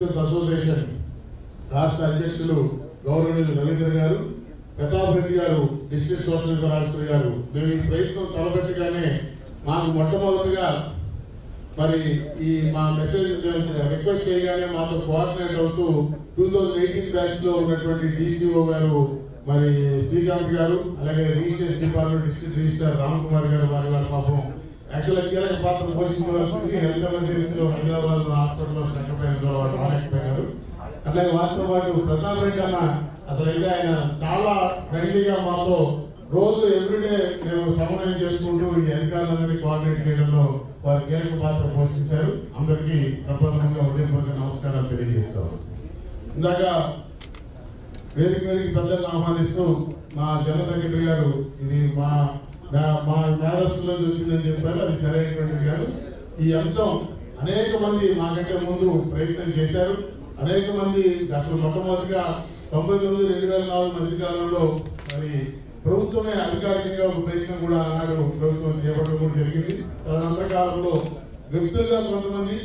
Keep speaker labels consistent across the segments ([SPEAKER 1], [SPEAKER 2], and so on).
[SPEAKER 1] Association రాష్ట్ర అధ్యక్షులు గౌరవనీయులు రవీంద్ర గారు ప్రతాప్ రెడ్డి గారు డిస్ట్రిక్ట్ సోషల్ వెల్ఫేర్ ఆఫీసర్ గారు. మేము ఈ ప్రయత్నం తలపెట్టగానే మాకు మొట్టమొదటిగా మరి ఈ మా మెసేజ్ రిక్వెస్ట్ చేయగానే మాతో కోఆర్డినేట్ అవుతూ టూ థౌజండ్ ఎయిటీన్ బ్యాచ్లో ఉన్నటువంటి డిసిఓ గారు మరి శ్రీకాంత్ గారు అలాగే registration department district register Ram Kumar garu వారి వారి పాపం యాక్చువల్గా కీలక పాత్ర పోషించవలసింది హెల్త్ ఎమర్జెన్సీలో హైదరాబాద్ హాస్పిటల్లో స్టక్కపోయిన వాళ్ళు మానేకపోయినారు అట్లాగే వారితో పాటు ప్రతాప్ రెడ్డి అన్న అసలు ఇంకా ఆయన చాలా ఫ్రెండ్లీగా మాతో రోజు ఎవ్రీడే మేము సమన్వయం చేసుకుంటూ ఈ అధికారులందరినీ కోఆర్డినేట్ చేయడంలో వారు కీలక పాత్ర పోషించారు. అందరికీ ప్రప్రథమంగా ఉదయపూర్వక నమస్కారాలు తెలియజేస్తాం ఇందాక వేదిక వేదిక పెద్దలను ఆహ్వానిస్తూ మా జనరల్ సెక్రటరీ గారు ఇది మా మా- మా మేధస్సు నుంచి వచ్చిందని చెప్పారు. అది సరైనటువంటిది కాదు. ఈ అంశం అనేక మంది మాకంటే ముందు ప్రయత్నం చేశారు. అనేక మంది అసలు మొట్టమొదటిగా తొంభై తొమ్మిది రెండు వేల నాలుగు మధ్యకాలంలో మరి ప్రభుత్వమే అధికారికంగా ఒక ప్రయత్నం కూడా ఆనాడు ప్రభుత్వం చేపట్టడం కూడా జరిగింది. తదనంతర కాలంలో వ్యక్తులుగా కొంతమంది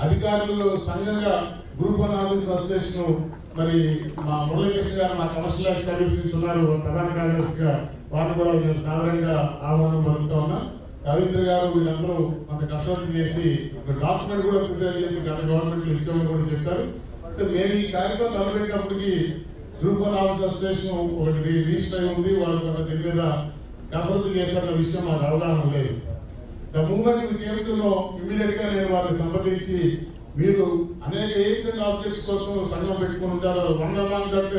[SPEAKER 1] అధికారులు సంఘంగా గ్రూప్ వన్ ఆఫీస్ అసోసియేషన్ మరి మా మురళీకృష్ణ గారు మా కమర్షియల్ సర్వీస్ నుంచి ఉన్నారు ప్రధాన కార్యదర్శిగా వారిని కూడా నేను సాధారణంగా ఆహ్వానం పలుకుతా ఉన్నా. రవీంద్ర గారు వీళ్ళందరూ కొంత కసరత్తు చేసి ఒక డాక్యుమెంట్ కూడా ప్రిపేర్ చేసి గత గవర్నమెంట్ ఇచ్చామని కూడా చెప్పారు. నేను మేము ఈ కార్యక్రమం తలపెట్టినప్పటికీ గ్రూప్ వన్ ఆఫీస్ అసోసియేషన్ ఒకటి రిజిస్టర్ అయి ఉంది. వాళ్ళు కొంత దీని మీద కసరత్తు చేశారన్న విషయం మాకు అవగాహన లేదు. ద మూమెంట్ మీకు ఏమిటో ఇమీడియట్గా నేను వాళ్ళని సంప్రదించి మీరు అనేక అండ్ ఆబ్జెక్ట్స్ కోసం సంఘం పెట్టుకుని ఉంటారు. వన్ దట్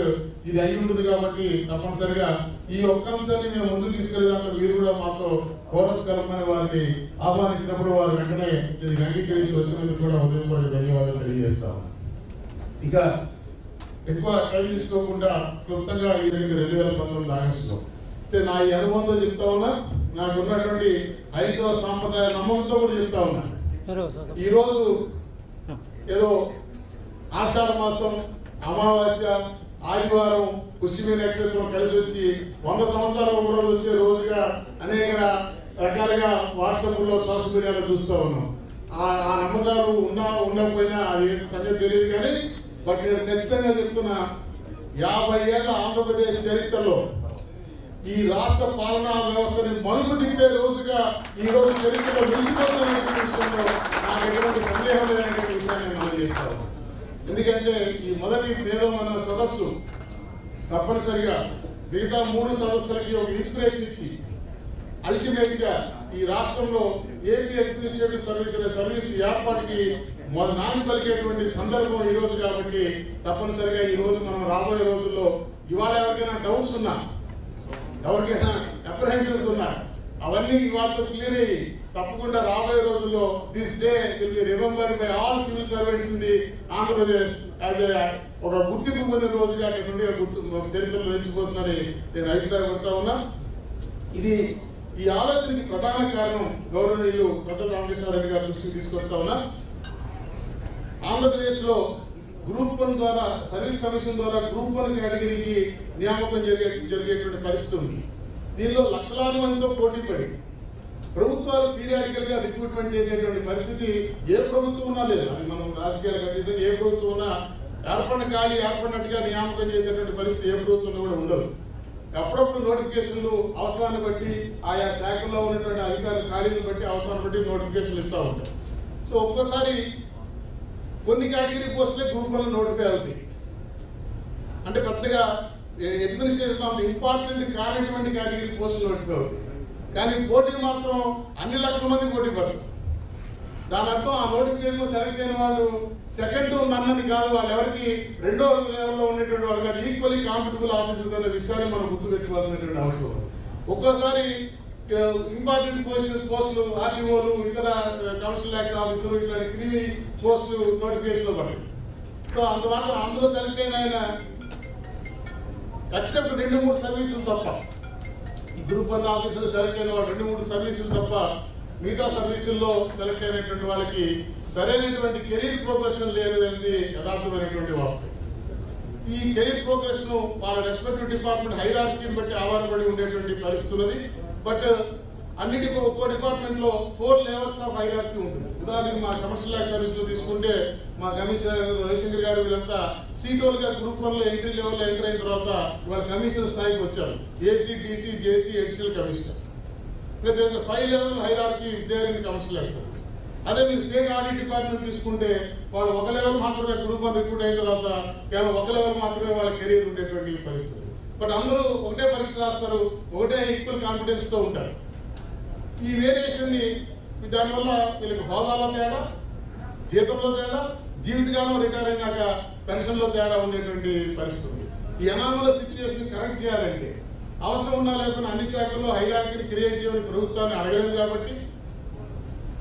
[SPEAKER 1] ఇది అయి ఉంటుంది కాబట్టి తప్పనిసరిగా ఈ ఒక్క అంశాన్ని మేము ముందుకు తీసుకెళ్ళడానికి మీరు కూడా మాతో కోరస్ కలపని వారిని ఆహ్వానించినప్పుడు వారు వెంటనే ఇది అంగీకరించి వచ్చినందుకు కూడా ఉదయపూర్వక ధన్యవాదాలు తెలియజేస్తాం ఇక ఎక్కువ టైం తీసుకోకుండా క్లుప్తంగా ఈ రెండు రెండు వేల పంతొమ్మిది ఆగస్టులో అయితే నా ఈ అనుభవంతో చెప్తా ఉన్నా నాకు ఉన్నటువంటి హైందవ సాంప్రదాయ నమ్మకంతో కూడా చెప్తా ఉన్నా. ఈ రోజు ఏదో ఆషాఢ మాసం అమావాస్య ఆదివారం పుష్యమి నక్షత్రం కలిసి వచ్చి వంద సంవత్సరాల ఒక రోజు వచ్చే రోజుగా అనేక రకాలుగా వాట్సాప్లో సోషల్ మీడియాలో చూస్తూ ఉన్నాం. ఆ ఆ నమ్మకాలు ఉన్నా ఉండకపోయినా అది సంగతి తెలియదు కానీ బట్ నేను ఖచ్చితంగా చెప్తున్నా యాభై ఏళ్ళ ఆంధ్రప్రదేశ్ చరిత్రలో ఈ రాష్ట్ర పాలనా వ్యవస్థని మలుపు తిప్పే రోజుగా ఈ రోజు చరిత్రలో నిలిచిపోతున్న విషయంలో నాకు ఎటువంటి సందేహం లేదనేటువంటి విషయాన్ని తెలియజేస్తాను ఎందుకంటే ఈ మొదటి మేధోమన్న సదస్సు తప్పనిసరిగా మిగతా మూడు సదస్సులకి ఒక ఇన్స్పిరేషన్ ఇచ్చి అల్టిమేట్గా ఈ రాష్ట్రంలో ఏపీ అడ్మినిస్ట్రేటివ్ సర్వీస్ అనే సర్వీస్ ఏర్పాటుకి మొద నాంది పలికేటువంటి సందర్భం ఈ రోజు కాబట్టి తప్పనిసరిగా ఈ రోజు మనం రాబోయే రోజుల్లో ఇవాళ ఎవరికైనా డౌట్స్ ఉన్నా ఎవరికైనా అప్రహెన్షన్స్ ఉన్నా అవన్నీ ఇవాళ క్లియర్ అయ్యి తప్పకుండా రాబోయే రోజుల్లో this day will be remembered by all civil servants in the Andhra Pradesh as ఒక గుర్తింపు పొందిన రోజుగా నుండి ఒక గుర్తు చరిత్రలో నిలిచిపోతుందని నేను అభిప్రాయపడతా ఉన్నా. ఇది ఈ ఆలోచనకి ప్రధాన కారణం గౌరవనీయులు సజ్జల రామకృష్ణారెడ్డి గారి దృష్టికి తీసుకొస్తా ఉన్నా. ఆంధ్రప్రదేశ్లో గ్రూప్ వన్ ద్వారా సర్వీస్ కమిషన్ ద్వారా గ్రూప్ వన్ కేటగిరీకి నియామకం జరిగే జరిగేటువంటి పరిస్థితి ఉంది. దీనిలో లక్షలాది మందితో పోటీ పడి ప్రభుత్వాలు పీరియాడికల్గా రిక్రూట్మెంట్ చేసేటువంటి పరిస్థితి ఏ ప్రభుత్వం ఉన్నా లేదు. అది మనం రాజకీయాలకు అతీతంగా ఏ ప్రభుత్వం ఉన్నా ఏర్పడిన ఖాళీ ఏర్పడినట్టుగా నియామకం చేసేటువంటి పరిస్థితి ఏ ప్రభుత్వంలో కూడా ఉండదు. అప్పుడప్పుడు నోటిఫికేషన్లు అవసరాన్ని బట్టి ఆయా శాఖల్లో ఉన్నటువంటి అధికారుల ఖాళీలను బట్టి అవసరాన్ని బట్టి నోటిఫికేషన్లు ఇస్తూ ఉంటారు. సో ఒక్కోసారి కొన్ని కేటగిరీ పోస్టులే గ్రూప్ నోటిఫై అవుతాయి. అంటే పెద్దగా అడ్మినిస్ట్రేషన్ ఆఫ్ ఇంపార్టెంట్ కానటువంటి కేటగిరీ పోస్టులు నోటిఫై అవుతాయి. కానీ పోటీ మాత్రం అన్ని లక్షల మంది పోటీ పడతారు దాని అర్థం ఆ నోటిఫికేషన్ సెలెక్ట్ వాళ్ళు సెకండ్ నన్నది కాదు వాళ్ళు ఎవరికి రెండో లెవెల్లో ఉండేటువంటి వాళ్ళు కాదు ఈక్వల్లీ కాంపిటబుల్ ఆఫీసర్స్ అనే విషయాన్ని మనం గుర్తుపెట్టుకోవాల్సినటువంటి అవసరం. ఒక్కోసారి ఇంపార్టెంట్ పొజిషన్ పోస్టులు ఆర్టీఓలు ఇతర కమర్షియల్ ట్యాక్స్ ఆఫీసర్లు ఇట్లాంటి క్రిమి పోస్టులు నోటిఫికేషన్ పడ్డాయి. సో అందువల్ల అందులో సెలెక్ట్ అయిన ఆయన ఎక్సెప్ట్ రెండు మూడు సర్వీసులు తప్ప. గ్రూప్ వన్ ఆఫీసులు సెలెక్ట్ అయిన వాళ్ళు రెండు మూడు సర్వీసులు తప్ప మిగతా సర్వీసుల్లో సెలెక్ట్ అయినటువంటి వాళ్ళకి సరైనటువంటి కెరీర్ ప్రోగ్రెషన్ లేనిది యథార్థమైనటువంటి వాస్తవం. ఈ కెరీర్ ప్రోగ్రెషన్ వాళ్ళ రెస్పెక్టివ్ డిపార్ట్మెంట్ హైరార్కీని బట్టి ఆధారపడి ఉండేటువంటి పరిస్థితులది. బట్ అన్నిటి ఒక్కో డిపార్ట్మెంట్లో ఫోర్ లెవెల్స్ ఆఫ్ హైరార్కీ ఉంటుంది. ఉదాహరణకి మా కమర్షియల్ ల్యాండ్ సర్వీస్లో తీసుకుంటే మా కమిషనర్ రవిశంకర్ గారు వీళ్ళంతా సీటోలుగా గ్రూప్ వన్లో ఎంట్రీ లెవెల్లో ఎంటర్ అయిన తర్వాత వాళ్ళ కమిషనర్ స్థాయికి వచ్చారు. AC DC JC additional commissioner. Five level hierarchy is there in commercial land service అదే మీరు స్టేట్ ఆడిట్ డిపార్ట్మెంట్ తీసుకుంటే వాళ్ళు ఒక లెవెల్ మాత్రమే గ్రూప్ వన్ రిక్రూట్ అయిన తర్వాత కేవలం ఒక లెవెల్ మాత్రమే వాళ్ళ కెరీర్ ఉండేటువంటి పరిస్థితి. బట్ అందరూ ఒకటే పరీక్ష రాస్తారు ఒకటే ఈక్వల్ కాన్ఫిడెన్స్తో ఉంటారు. ఈ వేరియేషన్ని దానివల్ల వీళ్ళకి హోదాలో తేడా జీతంలో తేడా జీవితకాలం రిటైర్ అయినాక పెన్షన్లో తేడా ఉండేటువంటి పరిస్థితి. ఈ అనామల సిచ్యువేషన్ కరెక్ట్ చేయాలంటే అవసరం ఉన్నా లేకుండా అన్ని శాఖల్లో హైరార్కీని క్రియేట్ చేయమని ప్రభుత్వాన్ని అడగలేదు కాబట్టి.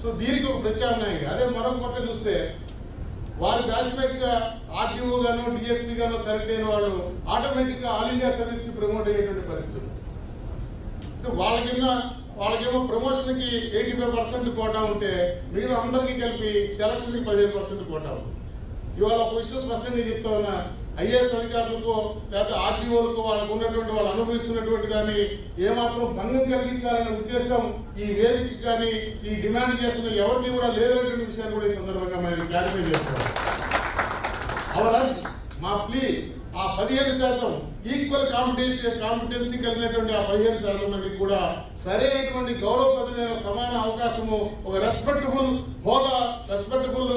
[SPEAKER 1] సో దీనికి ఒక ప్రత్యామ్నాయంగా అదే మరొక పక్క చూస్తే వారి బ్యాచ్మేట్గా ఆర్టీఓ గాను డిఎస్పీ గాను సెలెక్ట్ అయిన వాళ్ళు ఆటోమేటిక్గా ఆల్ ఇండియా సర్వీస్ని ప్రమోట్ అయ్యేటువంటి పరిస్థితి. వాళ్ళ కింద వాళ్ళకేమో ప్రమోషన్కి ఎయిటీ ఫైవ్ పర్సెంట్ కోటా ఉంటే మిగతా అందరికీ కలిపి సెలక్షన్కి పదిహేను పర్సెంట్ కోటా ఉంది. ఇవాళ ఒక విషయం స్పష్టంగా చెప్తా ఉన్నా. ఐఏఎస్ అధికారులకు లేకపోతే ఆర్టీఓలకు వాళ్ళకు ఉన్నటువంటి వాళ్ళు అనుభవిస్తున్నటువంటి దాన్ని ఏమాత్రం భంగం కలిగించాలనే ఉద్దేశం ఈ వేదికకి కానీ ఈ డిమాండ్ చేస్తున్న ఎవరికి కూడా లేదనేటువంటి విషయాన్ని కూడా ఈ సందర్భంగా మేము క్లారిఫై చేస్తాం అవర్ మా ప్లీ ఆ పదిహేను శాతం ఈక్వల్ కాంపిటీషన్ కాంపిటెన్సీ కలిగినటువంటి ఆ పదిహేను శాతం మందికి కూడా సరైనటువంటి గౌరవప్రదమైన సమాన అవకాశము ఒక రెస్పెక్టబుల్ హోదా రెస్పెక్టబుల్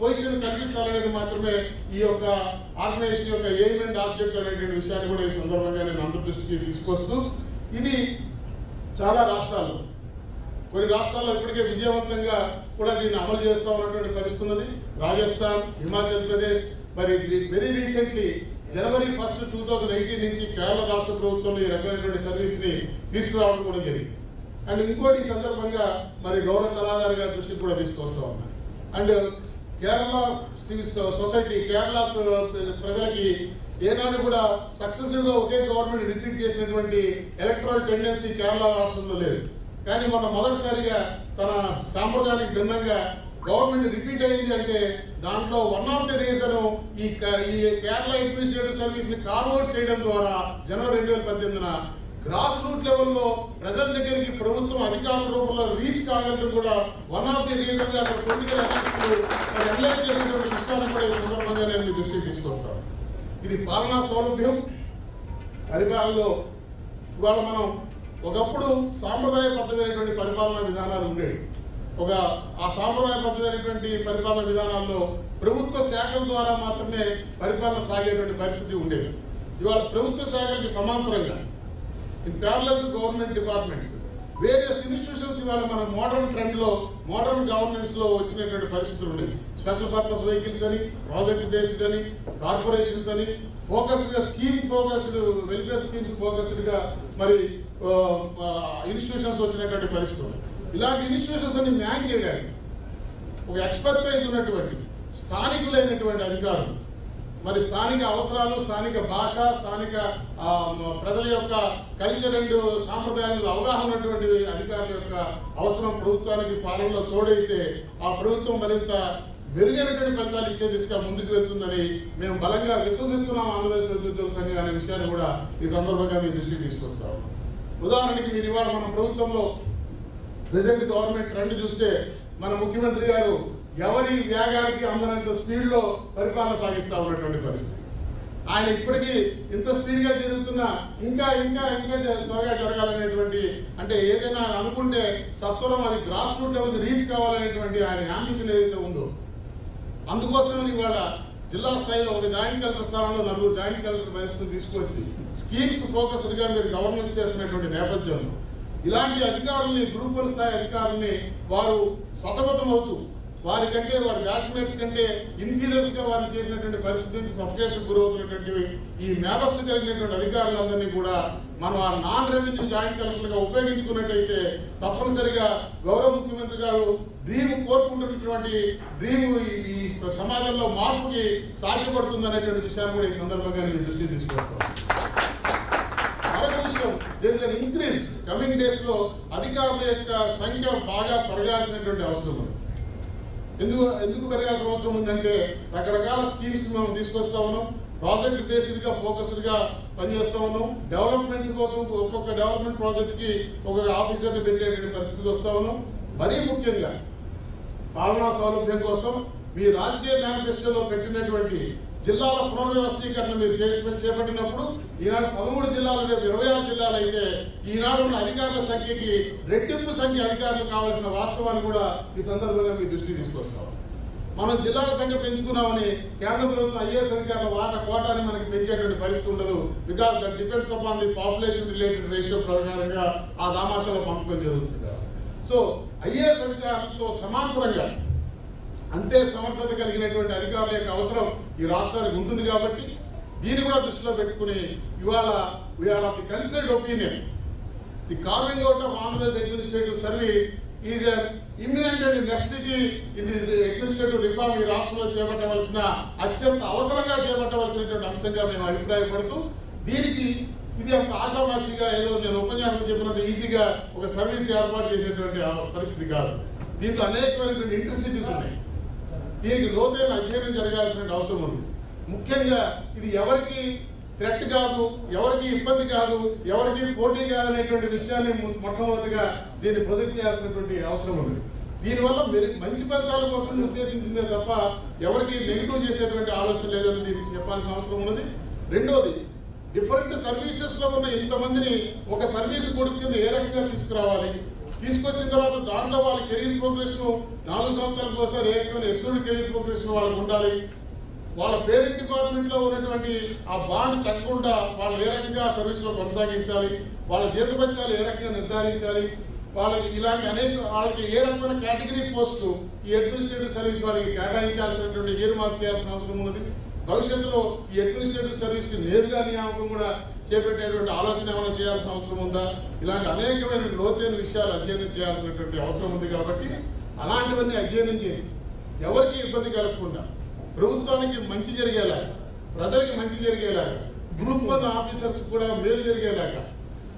[SPEAKER 1] పొజిషన్ కల్పించాలనేది మాత్రమే ఈ యొక్క ఆర్గనైజేషన్ యొక్క ఎయిమ్ అండ్ ఆబ్జెక్ట్ అనేటువంటి విషయాన్ని కూడా ఈ సందర్భంగా నేను అందరి దృష్టికి తీసుకొస్తూ ఇది చాలా రాష్ట్రాలు. కొన్ని రాష్ట్రాల్లో ఇప్పటికే విజయవంతంగా కూడా దీన్ని అమలు చేస్తూ ఉన్నటువంటి పరిస్థితి ఉన్నది రాజస్థాన్ హిమాచల్ ప్రదేశ్ మరి very recently January first two thousand eighteen నుంచి కేరళ రాష్ట్ర ప్రభుత్వంలో ఈ రకమైనటువంటి సర్వీస్ని తీసుకురావడం కూడా జరిగింది. అండ్ ఇంకోటి సందర్భంగా మరి గౌరవ సలహాదారు గారి దృష్టికి కూడా తీసుకొస్తా ఉన్నా. అండ్ కేరళ సొసైటీ కేరళ ప్రజలకి ఏనాడు కూడా సక్సెసివ్గా ఒకే గవర్నమెంట్ రిపీట్ చేసినటువంటి ఎలక్ట్రల్ టెండెన్సీ కేరళ రాష్ట్రంలో లేదు. కానీ మొన్న మొదటిసారిగా తన సాంప్రదాయానికి భిన్నంగా గవర్నమెంట్ రిపీట్ అయింది అంటే దాంట్లో వన్ ఆఫ్ ది రీజన్ ఈ ఈ కేరళ అడ్మినిస్ట్రేటివ్ సర్వీస్ని చేయడం ద్వారా జనవరి రెండు వేల పద్దెనిమిదిన గ్రాస్ రూట్ లెవెల్లో ప్రజల దగ్గరికి ప్రభుత్వం అధికారుల రూపంలో రీచ్ కాగలడం కూడా వన్ ఆఫ్ ది రీజన్గా పొలిటికల్ అనలైజ్ చేసినటువంటి విషయాన్ని కూడా ఈ సందర్భంగా నేను మీ దృష్టికి తీసుకొస్తాను. ఇది పాలనా సౌలభ్యం. పరిపాలనలో ఇవాళ మనం ఒకప్పుడు సాంప్రదాయబద్ధమైనటువంటి పరిపాలనా విధానాలు ఉండేవి. ఒక ఆ సాంప్రదాయబద్ధమైనటువంటి పరిపాలన విధానాల్లో ప్రభుత్వ శాఖల ద్వారా మాత్రమే పరిపాలన సాగేటువంటి పరిస్థితి ఉండేది ఇవాళ ప్రభుత్వ శాఖలకి సమాంతరంగా in parallel government departments various institutions ఇవాళ మన మోడర్న్ ట్రెండ్లో మోడర్న్ గవర్నెన్స్లో వచ్చినటువంటి పరిస్థితులు ఉన్నాయి స్పెషల్ పర్పస్ వెహికల్స్ అని ప్రాజెక్ట్ బేస్డ్ అని కార్పొరేషన్స్ అని ఫోకస్డ్గా స్కీమ్ ఫోకస్డ్ వెల్ఫేర్ స్కీమ్స్ ఫోకస్డ్గా మరి ఇన్స్టిట్యూషన్స్ వచ్చినటువంటి పరిస్థితులు ఉన్నాయి. ఇలాంటి ఇన్స్టిట్యూషన్స్ అన్ని మ్యాన్ చేయడానికి ఒక ఎక్స్పర్టైజ్ ఉన్నటువంటి స్థానికులైనటువంటి అధికారులు. మరి స్థానిక అవసరాలు స్థానిక భాష స్థానిక ప్రజల యొక్క కల్చర్ అండ్ సాంప్రదాయాలు అవగాహన ఉన్నటువంటి అధికారుల యొక్క అవసరం ప్రభుత్వానికి పాలనలో తోడైతే ఆ ప్రభుత్వం మరింత మెరుగైనటువంటి ఫలితాలు ఇచ్చే దిశగా ముందుకు వెళ్తుందని మేము బలంగా విశ్వసిస్తున్నాం ఆంధ్రప్రదేశ్ ఉద్యోగుల సంఘం అనే విషయాన్ని కూడా ఈ సందర్భంగా మీ దృష్టికి తీసుకొస్తాం ఉదాహరణకి మీరు ఇవాళ మన ప్రభుత్వంలో ప్రజెంట్ గవర్నమెంట్ ట్రెండ్ చూస్తే మన ముఖ్యమంత్రి గారు ఎవరి వేగానికి అందనంత స్పీడ్లో పరిపాలన సాగిస్తూ ఉన్నటువంటి పరిస్థితి. ఆయన ఇప్పటికీ ఇంత స్పీడ్గా జరుగుతున్నా ఇంకా ఇంకా ఇంకా త్వరగా జరగాలనేటువంటి అంటే ఏదైనా అనుకుంటే సత్వరం అది గ్రాస్ రూట్ లెవెల్ రీచ్ కావాలనేటువంటి ఆయన అంబిషన్ ఏదైతే ఉందో అందుకోసం ఇవాళ జిల్లా స్థాయిలో ఒక జాయింట్ కలెక్టర్ స్థానంలో నలుగురు జాయింట్ కలెక్టర్ పరిస్థితిని తీసుకొచ్చి స్కీమ్స్ ఫోకస్డ్గా మీరు గవర్నెన్స్ చేసినటువంటి నేపథ్యంలో ఇలాంటి అధికారుల్ని గ్రూప్ వన్ స్థాయి అధికారుల్ని వారు సతమతం అవుతూ వారి వారి బ్యాచ్మేట్స్ కంటే ఇన్ఫీరియర్స్గా వారిని చేసినటువంటి పరిస్థితి సఫికేషన్ గురవుతున్నటువంటివి ఈ మేధస్సు జరిగినటువంటి అధికారులందరినీ కూడా మనం ఆ నాన్ రెవెన్యూ జాయింట్ కలెక్టర్గా ఉపయోగించుకున్నట్టయితే తప్పనిసరిగా గౌరవ ముఖ్యమంత్రి గారు డ్రీమ్ కోరుకుంటున్నటువంటి డ్రీమ్ ఈ- సమాజంలో మార్పుకి సాధ్యపడుతుంది అనేటువంటి విషయాన్ని కూడా ఈ సందర్భంగా నేను దృష్టి తీసుకొస్తాను there is an increase coming డేస్లో అధికారుల యొక్క సంఖ్య బాగా పెరగాల్సినటువంటి అవసరం ఉంది. ఎందుకు ఎందుకు పెరగాల్సిన అవసరం ఉందంటే రకరకాల స్కీమ్స్ మనం తీసుకొస్తా ఉన్నాం. ప్రాజెక్ట్ బేస్డ్గా ఫోకస్డ్గా పనిచేస్తా ఉన్నాం. డెవలప్మెంట్ కోసం ఒక్కొక్క డెవలప్మెంట్ ప్రాజెక్ట్కి ఒక్కొక్క ఆఫీసర్ని పెట్టేటువంటి పరిస్థితులు వస్తా ఉన్నాం. మరీ ముఖ్యంగా పాలనా సౌలభ్యం కోసం మీ రాజకీయ మేనిఫెస్టోలో పెట్టినటువంటి జిల్లాల పునర్వ్యవస్థీకరణ మీరు చేసి చేపట్టినప్పుడు ఈనాడు పదమూడు జిల్లాలు రేపు ఇరవై ఆరు జిల్లాలు అయితే ఈనాడు ఉన్న అధికారుల సంఖ్యకి రెట్టింపు సంఖ్య అధికారులు కావాల్సిన వాస్తవాన్ని కూడా ఈ సందర్భంగా మీ దృష్టికి తీసుకొస్తాం. మనం జిల్లాల సంఖ్య పెంచుకున్నామని కేంద్ర ప్రభుత్వం ఐఏఎస్ అధికారుల వాట కోటాని మనకి పెంచేటువంటి పరిస్థితి ఉండదు. Because that depends upon the population related ratio ప్రకారంగా ఆ దామాషాలో పంపకం జరుగుతుంది. కదా సో ఐఏఎస్ అధికారులతో సమాంతరంగా అంతే సమర్థత కలిగినటువంటి అధికారుల యొక్క అవసరం ఈ రాష్ట్రానికి ఉంటుంది కాబట్టి దీన్ని కూడా దృష్టిలో పెట్టుకుని ఇవాళ we are of the considered opinion the carving out of Andhra Pradesh administrative service is an imminent and necessity in this administrative reform ఈ రాష్ట్రంలో చేపట్టవలసిన అత్యంత అవసరంగా చేపట్టవలసినటువంటి అంశంగా మేము అభిప్రాయపడుతూ దీనికి ఇది ఒక ఆషామాషిగా ఏదో నేను ఉపన్యాసం చెప్పినంత ఈజీగా ఒక సర్వీస్ ఏర్పాటు చేసేటువంటి ఆ పరిస్థితి కాదు. దీంట్లో అనేకమైనటువంటి ఇంటర్సిటీస్ ఉన్నాయి. దీనికి లోతైన అధ్యయనం జరగాల్సిన అవసరం ఉంది. ముఖ్యంగా ఇది ఎవరికి థ్రెట్ కాదు ఎవరికి ఇబ్బంది కాదు ఎవరికి పోటీ కాదనేటువంటి విషయాన్ని మొట్టమొదటిగా దీన్ని ప్రొజెక్ట్ చేయాల్సినటువంటి అవసరం ఉంది. దీనివల్ల మంచి ఫలితాల కోసం ఉద్దేశించిందే తప్ప ఎవరికి నెగిటివ్ చేసేటువంటి ఆలోచన లేదని దీనికి చెప్పాల్సిన అవసరం ఉన్నది. రెండోది డిఫరెంట్ సర్వీసెస్లో ఉన్న ఇంతమందిని ఒక సర్వీస్ కొడుకు కింద ఏ రకంగా తీసుకురావాలి? తీసుకొచ్చిన తర్వాత దాంట్లో వాళ్ళ కెరీర్ ప్రోగ్రెషన్ నాలుగు సంవత్సరాలకు ఒకసారి ఏమైనా రకమైన ఎస్టూడెంట్ కెరీర్ ప్రోగ్రెషన్ వాళ్ళకు ఉండాలి. వాళ్ళ పేరెంట్ డిపార్ట్మెంట్లో ఉన్నటువంటి ఆ బాండ్ తగ్గకుండా వాళ్ళు ఏ రకంగా సర్వీస్లో కొనసాగించాలి? వాళ్ళ జీతపత్యాలు ఏ రకంగా నిర్ధారించాలి? వాళ్ళకి ఇలాంటి అనేక వాళ్ళకి ఏ రకమైన కేటగిరీ పోస్టు ఈ అడ్మినిస్ట్రేటివ్ సర్వీస్ వారికి కేటాయించాల్సినటువంటి ఏరు మార్పు చేయాల్సిన అవసరం ఉన్నది? భవిష్యత్తులో ఈ అడ్మినిస్ట్రేటివ్ సర్వీస్కి నేరుగా నియామకం కూడా చేపట్టేటువంటి ఆలోచన ఏమైనా చేయాల్సిన అవసరం ఉందా? ఇలాంటి అనేకమైన లోతైన విషయాలు అధ్యయనం చేయాల్సినటువంటి అవసరం ఉంది కాబట్టి అలాంటివన్నీ అధ్యయనం చేసి ఎవరికి ఇబ్బంది కలగకుండా ప్రభుత్వానికి మంచి జరిగేలాగా ప్రజలకి మంచి జరిగేలాగా గ్రూప్ వన్ ఆఫీసర్స్ కూడా మేలు జరిగేలాగా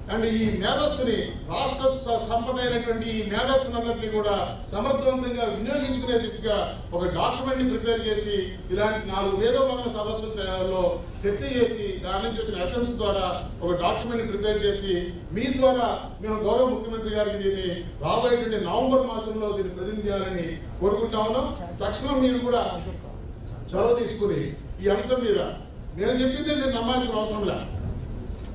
[SPEAKER 1] అండ్ ఈ మేధస్సుని రాష్ట్ర స- సంపద అయినటువంటి ఈ మేధస్సునందరినీ కూడా సమర్థవంతంగా వినియోగించుకునే దిశగా ఒక డాక్యుమెంట్ని ప్రిపేర్ చేసి ఇలాంటి నాలుగు వేదో వేదోపగల సదస్సులలో చర్చ చేసి దాని నుంచి వచ్చిన ఎసెన్స్ ద్వారా ఒక డాక్యుమెంట్ని ప్రిపేర్ చేసి మీ ద్వారా మేము గౌరవ ముఖ్యమంత్రి గారికి దీన్ని రాబోయేటువంటి నవంబర్ మాసంలో దీన్ని ప్రజెంట్ చేయాలని కోరుకుంటా ఉన్నాం. తక్షణం మీరు కూడా చొరవ తీసుకుని ఈ అంశం మీద మేము చెప్పింది నేను నమ్మాల్సిన అవసరం లేదు.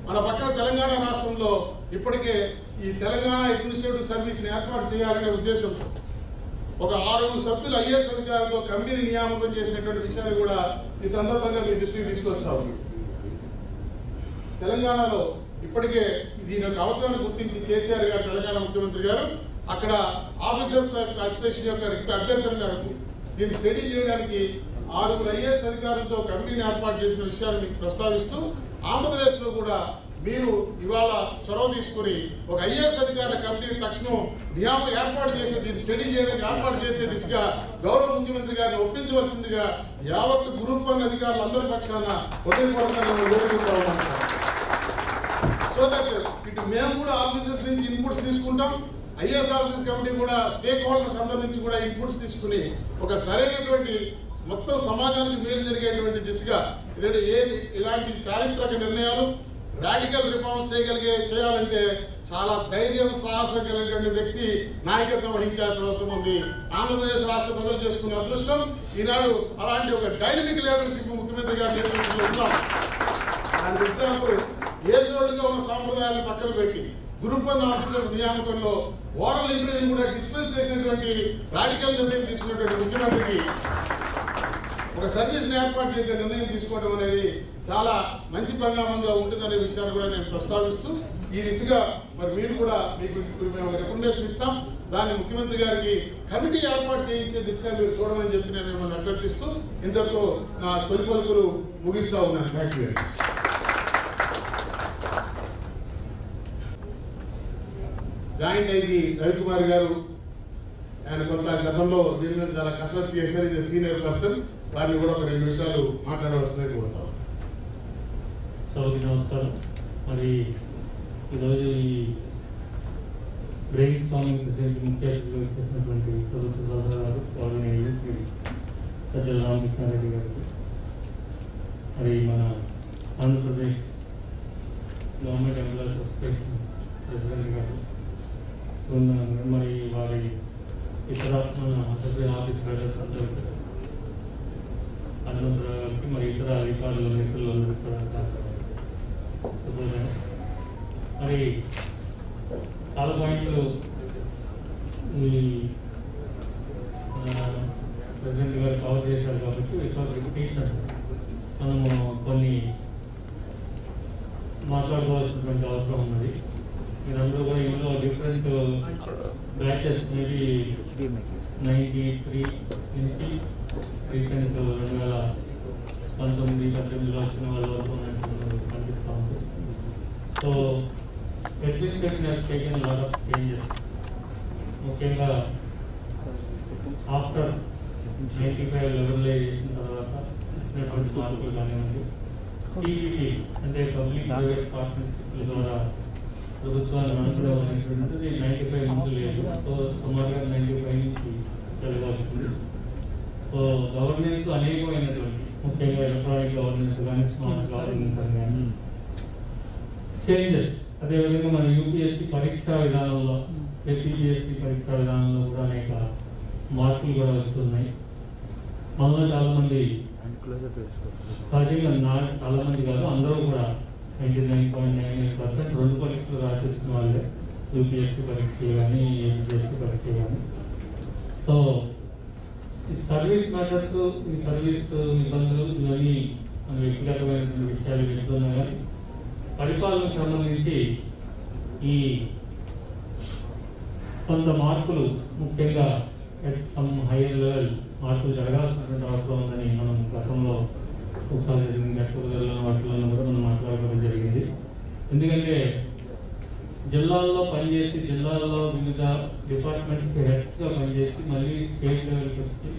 [SPEAKER 1] మన పక్కన తెలంగాణ రాష్ట్రంలో ఇప్పటికే ఈ తెలంగాణ అడ్మినిస్ట్రేటివ్ సర్వీస్ని ఏర్పాటు చేయాలనే ఉద్దేశంతో ఒక ఆరుగురు సభ్యులు ఐఏఎస్ అధికారులతో కమిటీని నియామకం చేసినటువంటి విషయాన్ని కూడా ఈ సందర్భంగా మీ దృష్టికి తీసుకొస్తాం తెలంగాణలో ఇప్పటికే దీని యొక్క అవసరాన్ని గుర్తించి కేసీఆర్ గారు తెలంగాణ ముఖ్యమంత్రి గారు అక్కడ ఆఫీసర్స్ అసోసియేషన్ యొక్క అభ్యర్థన మేరకు దీన్ని స్టడీ చేయడానికి ఆరుగురు ఐఏఎస్ అధికారులతో కమిటీని ఏర్పాటు చేసిన విషయాన్ని ప్రస్తావిస్తూ ఆంధ్రప్రదేశ్లో కూడా మీరు ఇవాళ చొరవ తీసుకుని ఒక ఐఏఎస్ అధికారుల కమిటీని తక్షణం నియామం ఏర్పాటు చేసే దీన్ని స్టడీ చేయడానికి ఏర్పాటు చేసే దిశగా గౌరవ ముఖ్యమంత్రి గారిని ఒప్పించవలసిందిగా యావత్ గ్రూప్ వన్ అధికారులు అందరి పక్షాన సో దట్ ఇటు మేము కూడా ఆఫీసర్స్ నుంచి ఇన్పుట్స్ తీసుకుంటాం. ఐఏఎస్ ఆఫీసర్స్ కమిటీ కూడా స్టేక్ హోల్డర్స్ అందరి నుంచి కూడా ఇన్పుట్స్ తీసుకుని ఒక సరైనటువంటి మొత్తం సమాజానికి మేలు జరిగేటువంటి దిశగా ఎందుకంటే ఏ ఇలాంటి చారిత్రక నిర్ణయాలు రాడికల్ రిఫార్మ్స్ చేయగలిగే చేయాలంటే చాలా ధైర్యం సాహసం కలిగినటువంటి వ్యక్తి నాయకత్వం వహించాల్సిన అవసరం ఉంది. ఆంధ్రప్రదేశ్ రాష్ట్ర ప్రజలు చేసుకున్న అదృష్టం ఈనాడు అలాంటి ఒక డైనమిక్ లీడర్షిప్ ముఖ్యమంత్రి గారు నేర్పించుకుంటున్నాం దానికి ఎగ్జాంపుల్ ఏ చోటుగా ఉన్న సాంప్రదాయాలను పక్కన పెట్టి గ్రూప్ వన్ ఆఫీసర్స్ నియామకంలో ఓరల్ ఇంజనీరింగ్ కూడా డిస్పెన్స్ చేసినటువంటి రాడికల్ నిర్ణయం తీసుకున్నటువంటి ముఖ్యమంత్రికి ఒక ఏర్పాటు చేసే నిర్ణయం తీసుకోవడం అనేది చాలా మంచి పరిణామంగా ఉంటుందనే విషయాన్ని కూడా నేను ప్రస్తావిస్తూ ఈ దిశగా మరి మీరు కూడా మీకు మేము రికమెండేషన్ ఇస్తాం. దాన్ని ముఖ్యమంత్రి గారికి కమిటీ ఏర్పాటు చేయించే దిశగా మీరు చూడమని చెప్పి నేను మిమ్మల్ని అభ్యర్థిస్తూ ఇంతటితో నా తొలి పలుకులు ముగిస్తా ఉన్నాను. Thank you joint IG Ravikumar గారు ఆయన కొంత గతంలో దీని మీద చాలా కసరత్తు చేశారు. ఇది సీనియర్ పర్సన్. వారిని కూడా ఒక రెండు నిమిషాలు మాట్లాడవలసిందే కోరుతాం
[SPEAKER 2] సభకి నమస్కారం. మరి ఈరోజు ఈ బ్రెయిన్ స్టామింగ్ సొసైటీ ముఖ్య అతిథిగా చేసినటువంటి ప్రభుత్వ సలహాదారు గారు సజ్జల రామకృష్ణారెడ్డి గారికి మరి మన Andhra Pradesh government employees association president గారు ఉన్న మరి వారి ఇతర మన అసోసియేషన్ ఆఫీస్ బయటర్స్ అందరూ హనుమంతరావు గారికి మరి ఇతర అధికారులు మిత్రులు కూడా మరి చాలా పాయింట్లు ప్రెసిడెంట్ గారు కవర్ చేశారు కాబట్టి ఇట్లా రిపిటేషన్ మనము కొన్ని మాట్లాడుకోవాల్సినటువంటి అవసరం ఉన్నది. మీరందరూ కూడా ఇందులో different batches maybe ninety three నుంచి రీసెంట్ రెండు వేల పంతొమ్మిది పద్దెనిమిదిలో వచ్చిన వాళ్ళు వరకు కనిపిస్తూ ఉంది so administration has taken a lot of ముఖ్యంగా ఆఫ్టర్ నైంటీ ఫైవ్ లెవెలైజేషన్ తర్వాత వచ్చినటువంటి మార్పులు కానివ్వండి టీవీ అంటే పబ్లిక్ ప్రైవేట్ పార్ట్నర్షిప్ల ద్వారా ప్రభుత్వాన్ని అనుకునేటువంటిది నైంటీ ఫైవ్ నుంచి లేదు సో సుమారుగా నైంటీ ఫైవ్ నుంచి వెళ్ళవలసింది సో గవర్నెన్స్ అనేకమైనటువంటి ముఖ్యంగా ఎలక్ట్రానిక్ గవర్నెన్స్ కానీ స్మార్ట్ గవర్నెన్స్ కానీ. చేంజెస్ అదేవిధంగా మన యూపీఎస్సీ పరీక్షా విధానంలో ఏపీఎస్సీ పరీక్షా విధానంలో కూడా అనేక మార్పులు కూడా వస్తున్నాయి. మనలో చాలా మంది సహజంగా నా చాలా మంది కాదు అందరూ కూడా ninety nine point nine nine percent రెండు పరీక్షలు రాసిస్తున్న వాళ్ళే. యూపీఎస్సీ పరీక్షలు కానీ ఏపీఎస్సీ పరీక్ష కానీ. సో సర్వీస్ మ్యాటర్స్ ఈ సర్వీస్ నిబంధనలు ఇవన్నీ మన వ్యక్తిగతమైనటువంటి విషయాలు చెప్తున్నా కానీ పరిపాలనకు సంబంధించి ఈ కొంత మార్పులు ముఖ్యంగా ఎట్ సమ్ హైయర్ లెవెల్ మార్పులు జరగాల్సినటువంటి అవసరం ఉందని మనం గతంలో ఒకసారి జరిగిన వాటిలో కూడా మనం మాట్లాడుకోవడం జరిగింది. ఎందుకంటే జిల్లాల్లో పనిచేసి జిల్లాల్లో వివిధ డిపార్ట్మెంట్స్ హెడ్స్గా పనిచేసి మళ్ళీ స్టేట్ లెవెల్కి వచ్చి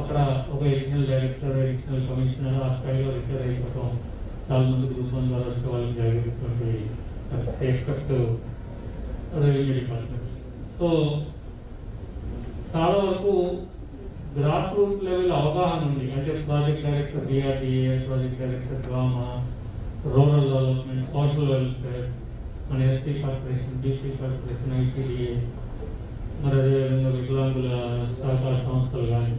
[SPEAKER 2] అక్కడ ఒక ఎడిషనల్ డైరెక్టర్ ఎడిషనల్ కమిషనర్ ఆ స్థాయిలో రిటైర్ అయిపోవడం చాలా మంది గ్రూప్ ద్వారా వచ్చే వాళ్ళకి జరిగినటువంటి ఎక్సెప్ట్ రెవెన్యూ డిపార్ట్మెంట్ సో చాలా వరకు గ్రాస్ రూట్ లెవెల్ అవగాహన ఉంది. అంటే project director DRDA project director drama rural development social welfare మన ST corporation BC corporation ITDA మరి అదేవిధంగా వికలాంగుల సహకార సంస్థలు కానీ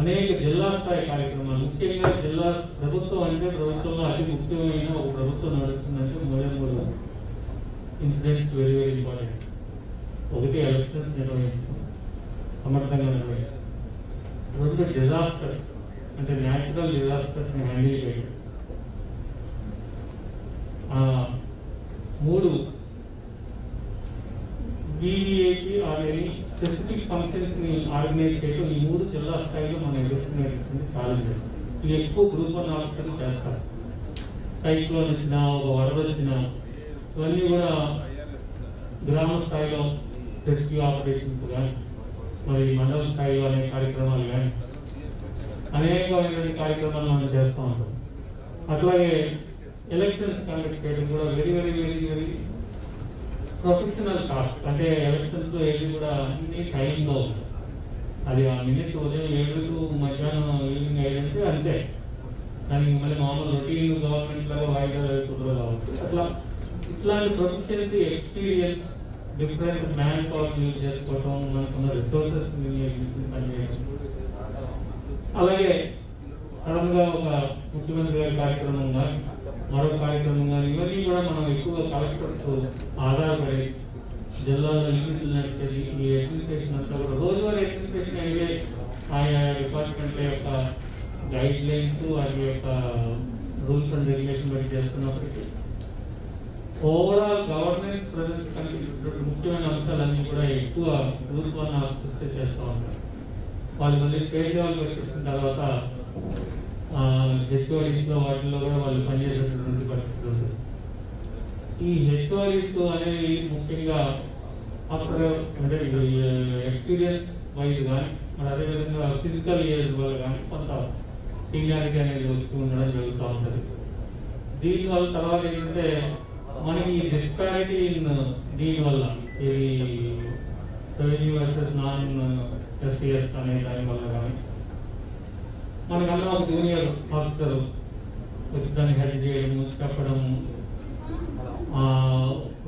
[SPEAKER 2] అనేక జిల్లా స్థాయి కార్యక్రమాలు. ముఖ్యంగా జిల్లా ప్రభుత్వం అంటే ప్రభుత్వంలో అతి ముఖ్యమైన ఒక ప్రభుత్వం నడుస్తుందంటే మూడే మూడు ఇన్సిడెంట్స్ వెరీ వెరీ ఇంపార్టెంట్. ఒకటి ఎలక్షన్స్ నిర్వహించడం సమర్థంగా నిర్వహించడం. రెండు డిజాస్టర్స్ అంటే న్యాచురల్ డిజాస్టర్స్ని హ్యాండిల్ చేయడం. మూడు. బీవీఏపీ అనేది స్పెసిఫిక్ ఫంక్షన్స్ని ఆర్గనైజ్ చేయడం ఈ మూడు జిల్లా స్థాయిలో మనం ఎదుర్కొనేటువంటి ఛాలెంజెస్ ఇవి ఎక్కువ గ్రూప్ వన్ ఆఫీసర్లు చేస్తారు. సైక్లోన్ వచ్చినా ఒక వరద వచ్చినా ఇవన్నీ కూడా గ్రామ స్థాయిలో రెస్క్యూ ఆపరేషన్స్ కానీ మరి మండల స్థాయిలో అనే కార్యక్రమాలు కానీ అనేకమైనటువంటి కార్యక్రమాలు మనం చేస్తూ ఉంటాం. అట్లాగే ఎలక్షన్స్ కండక్ట్ చేయడం కూడా very very very very professional task అంటే ఎలక్షన్స్లో ఏది కూడా అన్ని టైంలో అది ఆ మినిట్ ఉదయం ఏడుకు మధ్యాహ్నం ఈవినింగ్ ఐదంటే అంతే. దానికి మళ్ళీ మామూలు రొటీన్ గవర్నమెంట్ లాగా వాయిదా కుదరదు కావచ్చు అట్లా ఇట్లాంటి proficiency experience different man power use చేసుకోవటం మనకున్న రిసోర్సెస్ వినియోగించి పనిచేయడం అలాగే సడన్గా ఒక ముఖ్యమంత్రి గారి కార్యక్రమం కానీ మరో కార్యక్రమం కానీ ఇవన్నీ కూడా మనం ఎక్కువగా కలెక్టర్స్ ఆధారపడి జిల్లాలో ఇంగ్లీషులు నడిచేది ఈ అడ్మినిస్ట్రేషన్ అంతా కూడా రోజువారీ అడ్మినిస్ట్రేషన్ అయితే ఆయా డిపార్ట్మెంట్ల యొక్క గైడ్ లైన్స్ వాటి యొక్క రూల్స్ అండ్ రెగ్యులేషన్ బట్టి చేస్తున్నప్పటికీ ఓవరాల్ గవర్నెన్స్ ప్రజెన్స్ కనిపించినటువంటి ముఖ్యమైన అంశాలన్నీ కూడా ఎక్కువ ప్రభుత్వాన్ని ఆకర్షిస్తే చేస్తూ ఉంటారు వాళ్ళు మళ్ళీ స్టేట్ లెవెల్కి వచ్చేసిన తర్వాత హెచ్ఓడిస్లో వాటిల్లో కూడా వాళ్ళు పనిచేసేటటువంటి పరిస్థితి ఉంది. ఈ హెచ్ఓడిస్ అనేవి ముఖ్యంగా అప్పుడు అంటే ఎక్స్పీరియన్స్ వైజ్ కానీ మరి అదేవిధంగా ఫిజికల్ ఏజ్ వల్ల కానీ కొంత సీనియారిటీ అనేది వచ్చి ఉండడం జరుగుతూ ఉంటుంది. దీనివల్ల తర్వాత ఏంటంటే మనకి డిస్పారిటీ ఇన్ దీనివల్ల ఇది రెవెన్యూ వర్సెస్ నాన్ ఎస్సీఎస్ అనే దాని వల్ల కానీ మనకన్నా ఒక జూనియర్ ఆఫీసర్ వచ్చి దాన్ని హెల్ప్ చేయడము చెప్పడం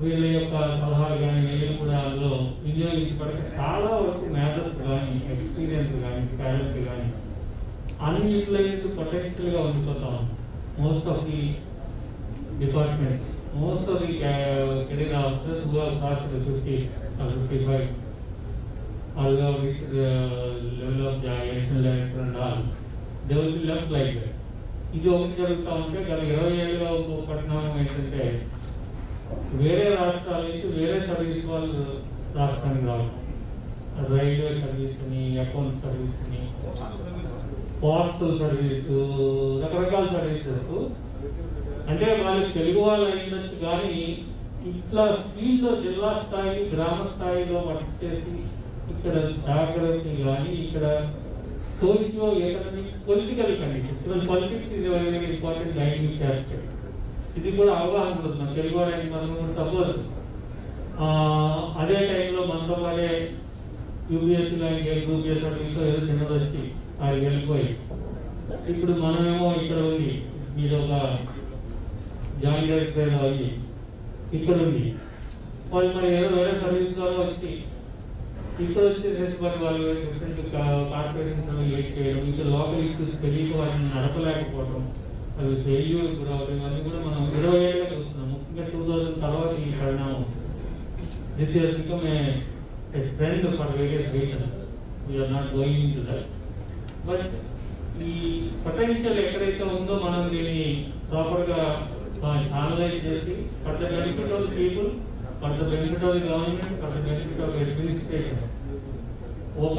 [SPEAKER 2] వీళ్ళ యొక్క సలహాలు కానీ వీళ్ళని కూడా అందులో వినియోగించబడక చాలా వరకు మేధస్ కానీ ఎక్స్పీరియన్స్ కానీ టాలెంట్ కానీ అన్యూటిలైజ్డ్ పొటెన్షియల్గా ఉండిపోతాం most of the departments most of the career officers who are cross fifty fifty five all level of the level of the uh, develop director and ఇది ఒకటి జరుగుతూ ఉంటే గత ఇరవై ఏళ్ళుగా ఒక పరిణామం ఏంటంటే వేరే రాష్ట్రాల నుంచి వేరే సర్వీస్ వాళ్ళు రాష్ట్రానికి రావడం రైల్వే సర్వీస్ని అకౌంట్ సర్వీస్ని పోస్టల్ సర్వీస్ రకరకాల సర్వీసెస్ అంటే వాళ్ళు తెలుగు వాళ్ళు అయ్యుండొచ్చు కానీ ఇట్లా ఫీల్డ్లో జిల్లా స్థాయి గ్రామ స్థాయిలో వర్క్ చేసి ఇక్కడ జాగ్రత్తని కానీ ఇక్కడ సోషియో ఎకనామిక్ పొలిటికల్ కండిషన్స్ ఇవన్ పాలిటిక్స్ ఇది వెరీ ఇంపార్టెంట్ లైన్ క్యాప్చర్ ఇది కూడా అవగాహన కోసం తెలుగు వాళ్ళకి మనం కూడా సపోజ్ అదే టైంలో మనతో పాడే యూపీఎస్సీ కానీ యూపీఎస్ సర్వీస్ ఏదో చిన్నది వచ్చి అది వెళ్ళిపోయి ఇప్పుడు మనమేమో ఇక్కడ ఉంది మీరు ఒక జాయిన్ డైరెక్టర్ అయ్యి ఇక్కడ ఉంది వాళ్ళు మరి ఏదో వేరే సర్వీస్ ద్వారా వచ్చి ఇక్కడ వచ్చేసేసి మరి వాళ్ళు డిఫరెంట్ కార్పొరేషన్స్ లీడ్ చేయడం ఇంకా లోకల్ ఇష్యూస్ తెలియక వాటిని నడపలేకపోవడం అవి ఫెయిల్యూర్ గురవడం ఇవన్నీ కూడా మనం ఇరవై ఏళ్ళుగా చూస్తున్నాం ముఖ్యంగా టూ థౌజండ్ తర్వాత ఈ పరిణామం this year become a trend for various reasons we are not going to that but ఈ పొటెన్షియల్ ఎక్కడైతే ఉందో మనం దీన్ని ప్రాపర్గా ఛానలైజ్ చేసి for the benefit of people for the benefit of the government for the benefit of administration. ఒక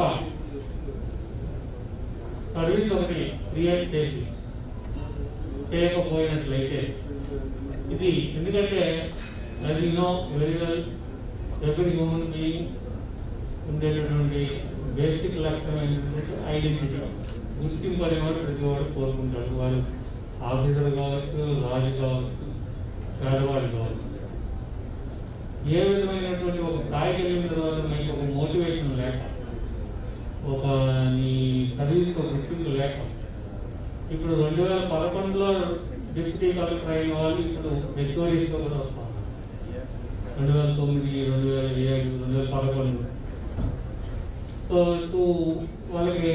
[SPEAKER 2] service ఒకటి create చేసి చేయకపోయినట్లయితే ఇది ఎందుకంటే అది know very well every human being ఉండేటటువంటి బేసిక్ లక్షణం ఏంటంటే ఐడెంటిటీ గుర్తింపు అనేవాడు ప్రతి వాడు కోరుకుంటాడు వాళ్ళు ఆఫీసర్ కావచ్చు రాజు కావచ్చు పేదవాడు కావచ్చు ఏ విధమైనటువంటి ఒక స్థాయికి వెళ్ళిన తర్వాత మీకు ఒక మోటివేషన్ లేక ఒక నీ సర్వీస్కి ఒక గుర్తింపు లేక ఇప్పుడు రెండు వేల పదకొండులో డిప్యూటీ కలెక్టర్ అయిన వాళ్ళు ఇప్పుడు హెచ్ఓడీస్తో కూడా వస్తారు రెండు వేల తొమ్మిది రెండు వేల ఏడు రెండు వేల పదకొండు సో ఇటు వాళ్ళకి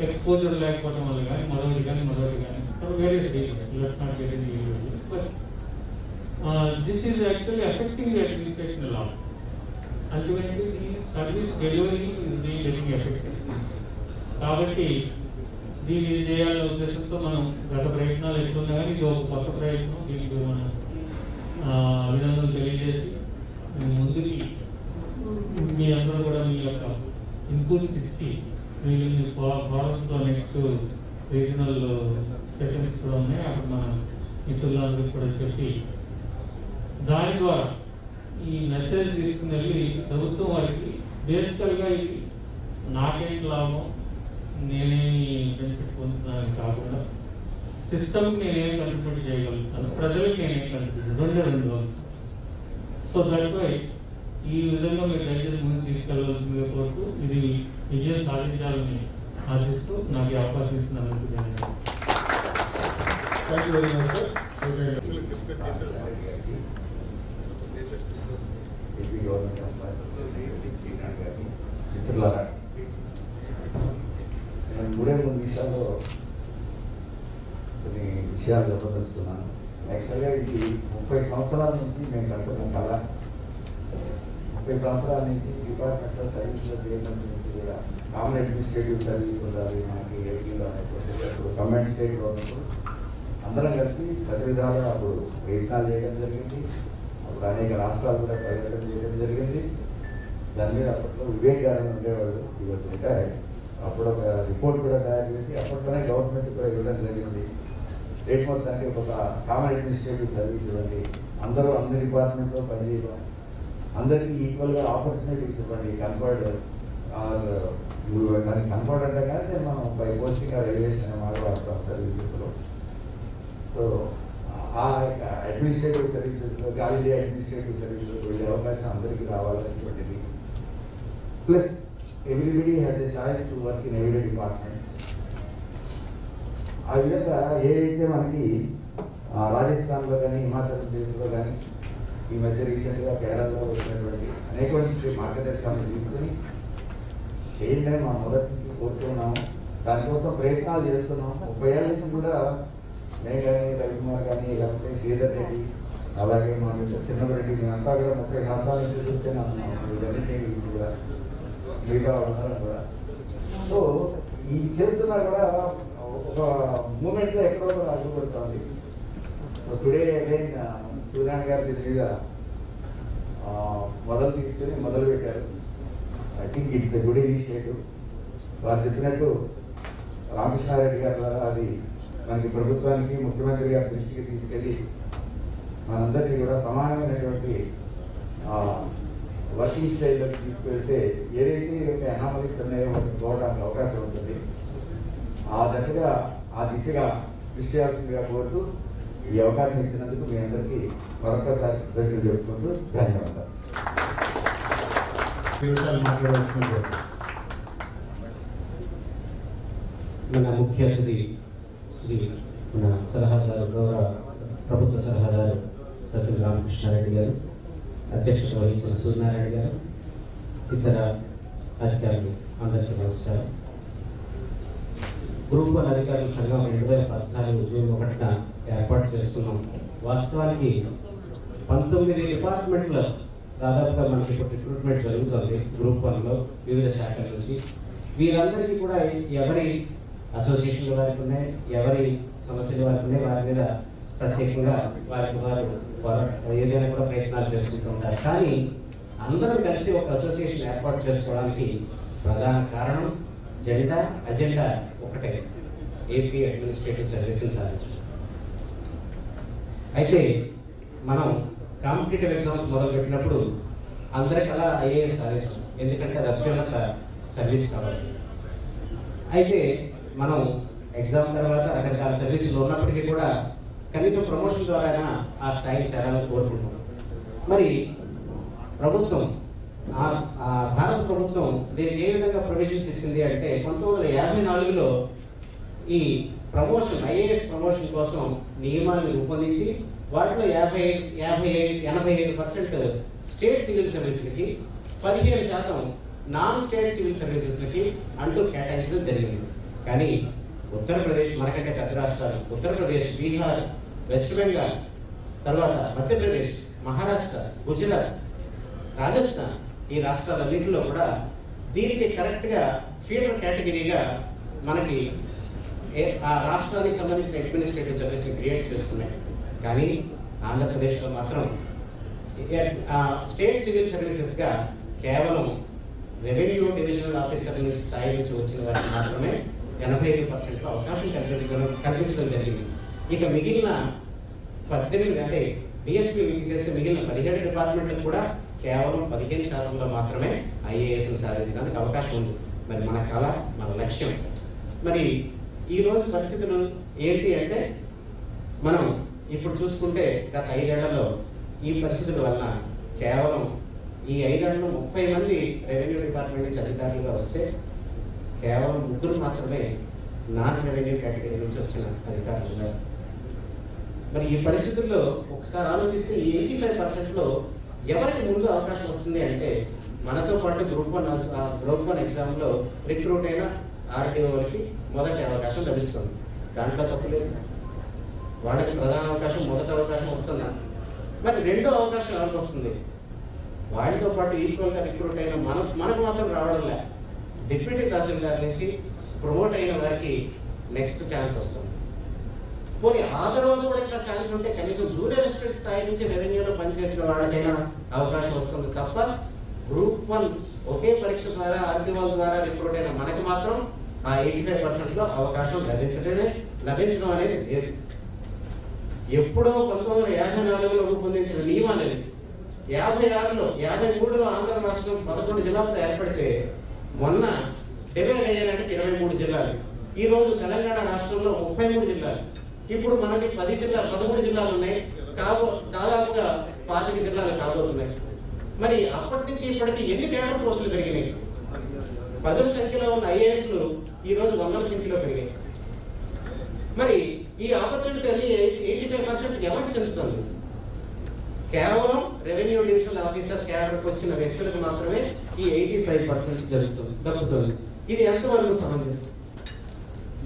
[SPEAKER 2] ఎక్స్పోజర్ లేకపోవడం వల్ల కానీ మరొకటి కానీ మరొకటి కానీ వేరే let's not very this is actually affecting the administration a lot. Ultimately, the service delivery is being getting affected. కాబట్టి దీన్ని చేయాలనే ఉద్దేశంతో మనం గత ప్రయత్నాలు ఎక్కువ కానీ ఇది ఒక కొత్త ప్రయత్నం దీనికి మనం అభినందనలు తెలియజేసి ముందుకి మీ అందరూ కూడా మీ యొక్క ఇన్పుట్స్ ఇచ్చి వీళ్ళని ఫారెన్స్లో నెక్స్ట్ రీజనల్ సెషన్స్ కూడా ఉన్నాయి అక్కడ మన మిత్రులందరికీ కూడా చెప్పి దాని ద్వారా ఈ మెసేజ్ తీసుకుని వెళ్ళి ప్రభుత్వం వారికి బేసికల్గా ఇది నాకేంటి లాభం నేనేమి బెనిఫిట్ పొందుతున్నాను కాకుండా సిస్టమ్కి నేనేం కంట్రిబ్యూట్ చేయగలుగుతాను ప్రజలకు నేనేం కంట్రిబ్యూట్ రెండే రెండు సో దట్స్ వై ఈ విధంగా మీరు దయచేసి ముందుకు తీసుకెళ్ళవలసిందిగా కోరుతూ ఇది విజయం సాధించాలని ఆశిస్తూ నాకు ఈ అవకాశం ఇచ్చినందుకు ధన్యవాదాలు
[SPEAKER 1] thank you very much sir so నేను డిస్కస్ చేశాను
[SPEAKER 3] ఏపీ గవర్నమెంట్ శ్రీనాథ్ గారిని మిత్రులారా నేను మూడే మూడు విషయాల్లో కొన్ని విషయాలు చెప్పదలుచుకున్నాను యాక్చువల్గా ఇది ముప్పై సంవత్సరాల నుంచి మేము కట్టుకున్నాం కదా ముప్పై సంవత్సరాల నుంచి డిపార్ట్మెంట్ ఆఫ్ సర్వీస్లో చేయడం నుంచి కూడా కామన్ అడ్మినిస్ట్రేటివ్ సర్వీస్ ఉండాలి మనకి ఏపీలో అనేటువంటి కమెంట్ స్టేట్లో ఉన్నప్పుడు అందరం కలిసి ప్రతి విధాలుగా అప్పుడు ప్రయత్నాలు చేయడం జరిగింది ఇప్పుడు అనేక రాష్ట్రాలు కూడా పర్యటన చేయడం జరిగింది. దాని మీద అప్పట్లో వివేక్ గారు ఉండేవాళ్ళు ఈ వాజ్ అప్పుడు ఒక రిపోర్ట్ కూడా తయారు చేసి అప్పట్లోనే గవర్నమెంట్ కూడా ఇవ్వడం జరిగింది. స్టేట్ మొత్తానికి ఒక కామన్ అడ్మినిస్ట్రేటివ్ సర్వీస్ ఇవ్వండి. అందరూ అన్ని డిపార్ట్మెంట్లో పనిచేయడం. అందరికీ ఈక్వల్గా ఆపర్చునిటీస్ ఇవ్వండి. కన్ఫర్డ్ మరి కన్ఫర్డ్ అంటే కానీ మనం బై పోస్టింగ్ ఎలివేషన్ అనే మాట వాడతాం సర్వీసెస్లో సో ఆ అడ్మినిస్ట్రేటివ్ సర్వీసెస్లో ఆల్ ఇండియా అడ్మినిస్ట్రేటివ్ సర్వీసెస్లో వెళ్ళే అవకాశం అందరికీ రావాలనేటువంటిది. Plus everybody has a choice to work in every department ఆ విధంగా ఏదైతే మనకి రాజస్థాన్లో కానీ హిమాచల్ ప్రదేశ్లో కానీ ఈ మధ్య రీసెంట్గా కేరళలో వచ్చినటువంటి అనేకటువంటి మార్గదర్శకాలను తీసుకుని చేయండి మా మొదటి నుంచి కోరుతున్నాము దానికోసం ప్రయత్నాలు చేస్తున్నాం ముప్పై ఏళ్ళ నుంచి కూడా నేను కానీ రవికుమార్ కానీ లేకపోతే శ్రీధర్ రెడ్డి అలాగే మా చిన్న రెడ్డి మేమంతా కూడా ముప్పై సంవత్సరాల నుంచి చూస్తూనే ఉన్నాం ఇవన్నీ కూడా. మిగతా వాళ్ళందరం కూడా. సో ఈ చేస్తున్నా కూడా ఒక మూమెంట్గా ఎక్కడో కూడా అడ్డుపడుతుంది సో టుడే అగైన్ సూర్యాన్ గారి మీద మొదలు తీసుకుని మొదలు పెట్టారు. I think it's a good initiative. వారు చెప్పినట్టు రామకృష్ణారెడ్డి గారు అది మనకి ప్రభుత్వానికి ముఖ్యమంత్రి గారి దృష్టికి తీసుకెళ్ళి మనందరికీ కూడా సమానమైనటువంటి వర్కింగ్ స్టైల్లోకి తీసుకెళ్తే ఏదైతే అనామలీస్ ఉన్నాయో వాటిని పోవడానికి అవకాశం ఉంటుంది. ఆ దశగా ఆ దిశగా కృషి చేయాల్సిందిగా కోరుతూ ఈ అవకాశం ఇచ్చినందుకు మీ అందరికీ మరొకసారి కృతజ్ఞతలు చెప్పుకుంటూ ధన్యవాదాలు.
[SPEAKER 4] మన ముఖ్య అతిథి శ్రీ మన సలహాదారు గౌరవ ప్రభుత్వ సలహాదారు సత్యం రామకృష్ణారెడ్డి గారు అధ్యక్షత వహించిన సూర్యనారాయణ గారు ఇతర అధికారులు అందరికీ నమస్కారం. గ్రూప్ వన్ అధికారుల సంఘం రెండు వేల పద్నాలుగు జూన్ ఒకటిన ఏర్పాటు చేసుకున్నాం. వాస్తవానికి పంతొమ్మిది డిపార్ట్మెంట్ల దాదాపుగా మనకి ఇప్పుడు రిక్రూట్మెంట్ జరుగుతుంది గ్రూప్ వన్లో వివిధ శాఖల నుంచి. వీరందరికీ కూడా ఎవరి అసోసియేషన్ వారికి ఉన్నాయి ఎవరి సమస్యలు వారికి ఉన్నాయి వారి మీద ప్రత్యేకంగా వారికి వారు వారు ఏదైనా కూడా ప్రయత్నాలు చేసుకుంటూ ఉంటారు. కానీ అందరూ కలిసి ఒక అసోసియేషన్ ఏర్పాటు చేసుకోవడానికి ప్రధాన కారణం జెండా అజెండా ఒకటే ఏపీ అడ్మినిస్ట్రేటివ్ సర్వీసెస్ సాధించడం అయితే మనం కాంపిటేటివ్ ఎగ్జామ్స్ మొదలుపెట్టినప్పుడు అందరికలా అలా ఐఏఎస్ సాధించడం ఎందుకంటే అది అత్యున్నత సర్వీస్ కాబట్టి. అయితే మనం ఎగ్జామ్ తర్వాత రకరకాల సర్వీసులు ఉన్నప్పటికీ కూడా కనీసం ప్రమోషన్ ద్వారా ఆ స్థాయి చేరాలని కోరుకుంటున్నాం. మరి ప్రభుత్వం ఆ- భారత ప్రభుత్వం దీనికి ఏ విధంగా ప్రొవిజన్స్ ఇచ్చింది అంటే పంతొమ్మిది వందల యాభై నాలుగులో ఈ ప్రమోషన్ ఐఏఎస్ ప్రమోషన్ కోసం నియమాలను రూపొందించి వాటిలో యాభై యాభై ఎనభై ఐదు పర్సెంట్ స్టేట్ సివిల్ సర్వీసులకి పదిహేను శాతం నాన్ స్టేట్ సివిల్ సర్వీసెస్లకి అంటూ కేటాయించడం జరిగింది. కానీ ఉత్తరప్రదేశ్ మనకంటే పెద్ద రాష్ట్రాలు. ఉత్తరప్రదేశ్ బీహార్ వెస్ట్ బెంగాల్ తర్వాత మధ్యప్రదేశ్ మహారాష్ట్ర గుజరాత్ రాజస్థాన్ ఈ రాష్ట్రాలన్నింటిలో కూడా దీనికి కరెక్ట్గా ఫీడర్ కేటగిరీగా మనకి ఆ రాష్ట్రానికి సంబంధించిన అడ్మినిస్ట్రేటివ్ సర్వీస్ని క్రియేట్ చేసుకున్నాయి. కానీ ఆంధ్రప్రదేశ్లో మాత్రం ఆ స్టేట్ సివిల్ సర్వీసెస్గా కేవలం రెవెన్యూ డివిజనల్ ఆఫీసర్ నుంచి స్థాయి నుంచి వచ్చిన వారికి మాత్రమే ఎనభై ఐదు పర్సెంట్లో అవకాశం కల్పించడం కల్పించడం జరిగింది. ఇక మిగిలిన పద్దెనిమిది అంటే డిఎస్పీ చేస్తే మిగిలిన పదిహేడు డిపార్ట్మెంట్లకు కూడా కేవలం పదిహేను శాతంలో మాత్రమే ఐఏఎస్ సాధించడానికి అవకాశం ఉంది. మరి మన కళ మన లక్ష్యం. మరి ఈ రోజు పరిస్థితులు ఏంటి అంటే మనం ఇప్పుడు చూసుకుంటే గత ఐదేళ్ళలో ఈ పరిస్థితుల వలన కేవలం ఈ ఐదేళ్ళలో ముప్పై మంది రెవెన్యూ డిపార్ట్మెంట్ నుంచి అధికారులుగా వస్తే కేవలం ముగ్గురు మాత్రమే నాన్ రెవెన్యూ కేటగిరీ నుంచి వచ్చిన అధికారులు ఉన్నారు. మరి ఈ పరిస్థితుల్లో ఒకసారి ఆలోచిస్తే ఈ ఎయిటీ ఫైవ్ పర్సెంట్లో ఎవరికి ముందు అవకాశం వస్తుంది అంటే మనతో పాటు గ్రూప్ వన్ గ్రూప్ వన్ ఎగ్జామ్లో రిక్రూట్ అయిన ఆర్టీఓకి మొదటి అవకాశం లభిస్తుంది. దాంట్లో తప్పు లేదు. వాళ్ళకి ప్రధాన అవకాశం మొదటి అవకాశం వస్తుందా మరి రెండో అవకాశం ఎవరికి వస్తుంది? వాడితో పాటు ఈక్వల్గా రిక్రూట్ అయిన మన మనకు మాత్రం రావడం లేదు. డిప్యూటీ తహసీల్దార్ నుంచి ప్రమోట్ అయిన వారికి నెక్స్ట్ ఛాన్స్ వస్తుంది. పోనీ ఆ తర్వాత కూడా ఇంకా ఛాన్స్ ఉంటే కనీసం జూనియర్ ఎస్టేట్ స్థాయి నుంచి రెవెన్యూలో పనిచేసిన వాళ్ళకైనా అవకాశం వస్తుంది తప్ప గ్రూప్ వన్ ఒకే పరీక్ష ద్వారా ఆర్టీఓల ద్వారా రిక్రూట్ అయిన మనకి మాత్రం ఆ ఎయిటీ ఫైవ్ పర్సెంట్లో అవకాశం లభించడమే లభించడం అనేది లేదు. ఎప్పుడో పంతొమ్మిది వందల యాభై నాలుగులో రూపొందించిన నియమాలు అనేది యాభై ఆరులో యాభై మూడులో ఆంధ్ర రాష్ట్రం పదకొండు జిల్లాలతో ఏర్పడితే మొన్న డివైడ్ అయ్యాలంటే ఇరవై మూడు జిల్లాలు. ఈరోజు తెలంగాణ రాష్ట్రంలో ముప్పై మూడు జిల్లాలు. ఇప్పుడు మనకి పది జిల్లా పదమూడు జిల్లాలు ఉన్నాయి. కాబో దాదాపుగా పాతిక జిల్లాలు కాబోతున్నాయి. మరి అప్పటి నుంచి ఇప్పటికి ఎన్ని కేడర్ పోస్టులు పెరిగినాయి? పదుల సంఖ్యలో ఉన్న ఐఏఎస్లు ఈరోజు వందల సంఖ్యలో పెరిగాయి. మరి ఈ ఆపర్చునిటీ అన్ని ఎయిటీ ఫైవ్ పర్సెంట్ ఎవరికి చెందుతుంది. కేవలం రెవెన్యూ డివిజనల్ ఆఫీసర్ క్యాడర్కి వచ్చిన వ్యక్తులకు మాత్రమే ఈ ఎయిటీ ఫైవ్ పర్సెంట్ జరుగుతుంది దక్కుతుంది. ఇది ఎంతవరకు సమంజసం?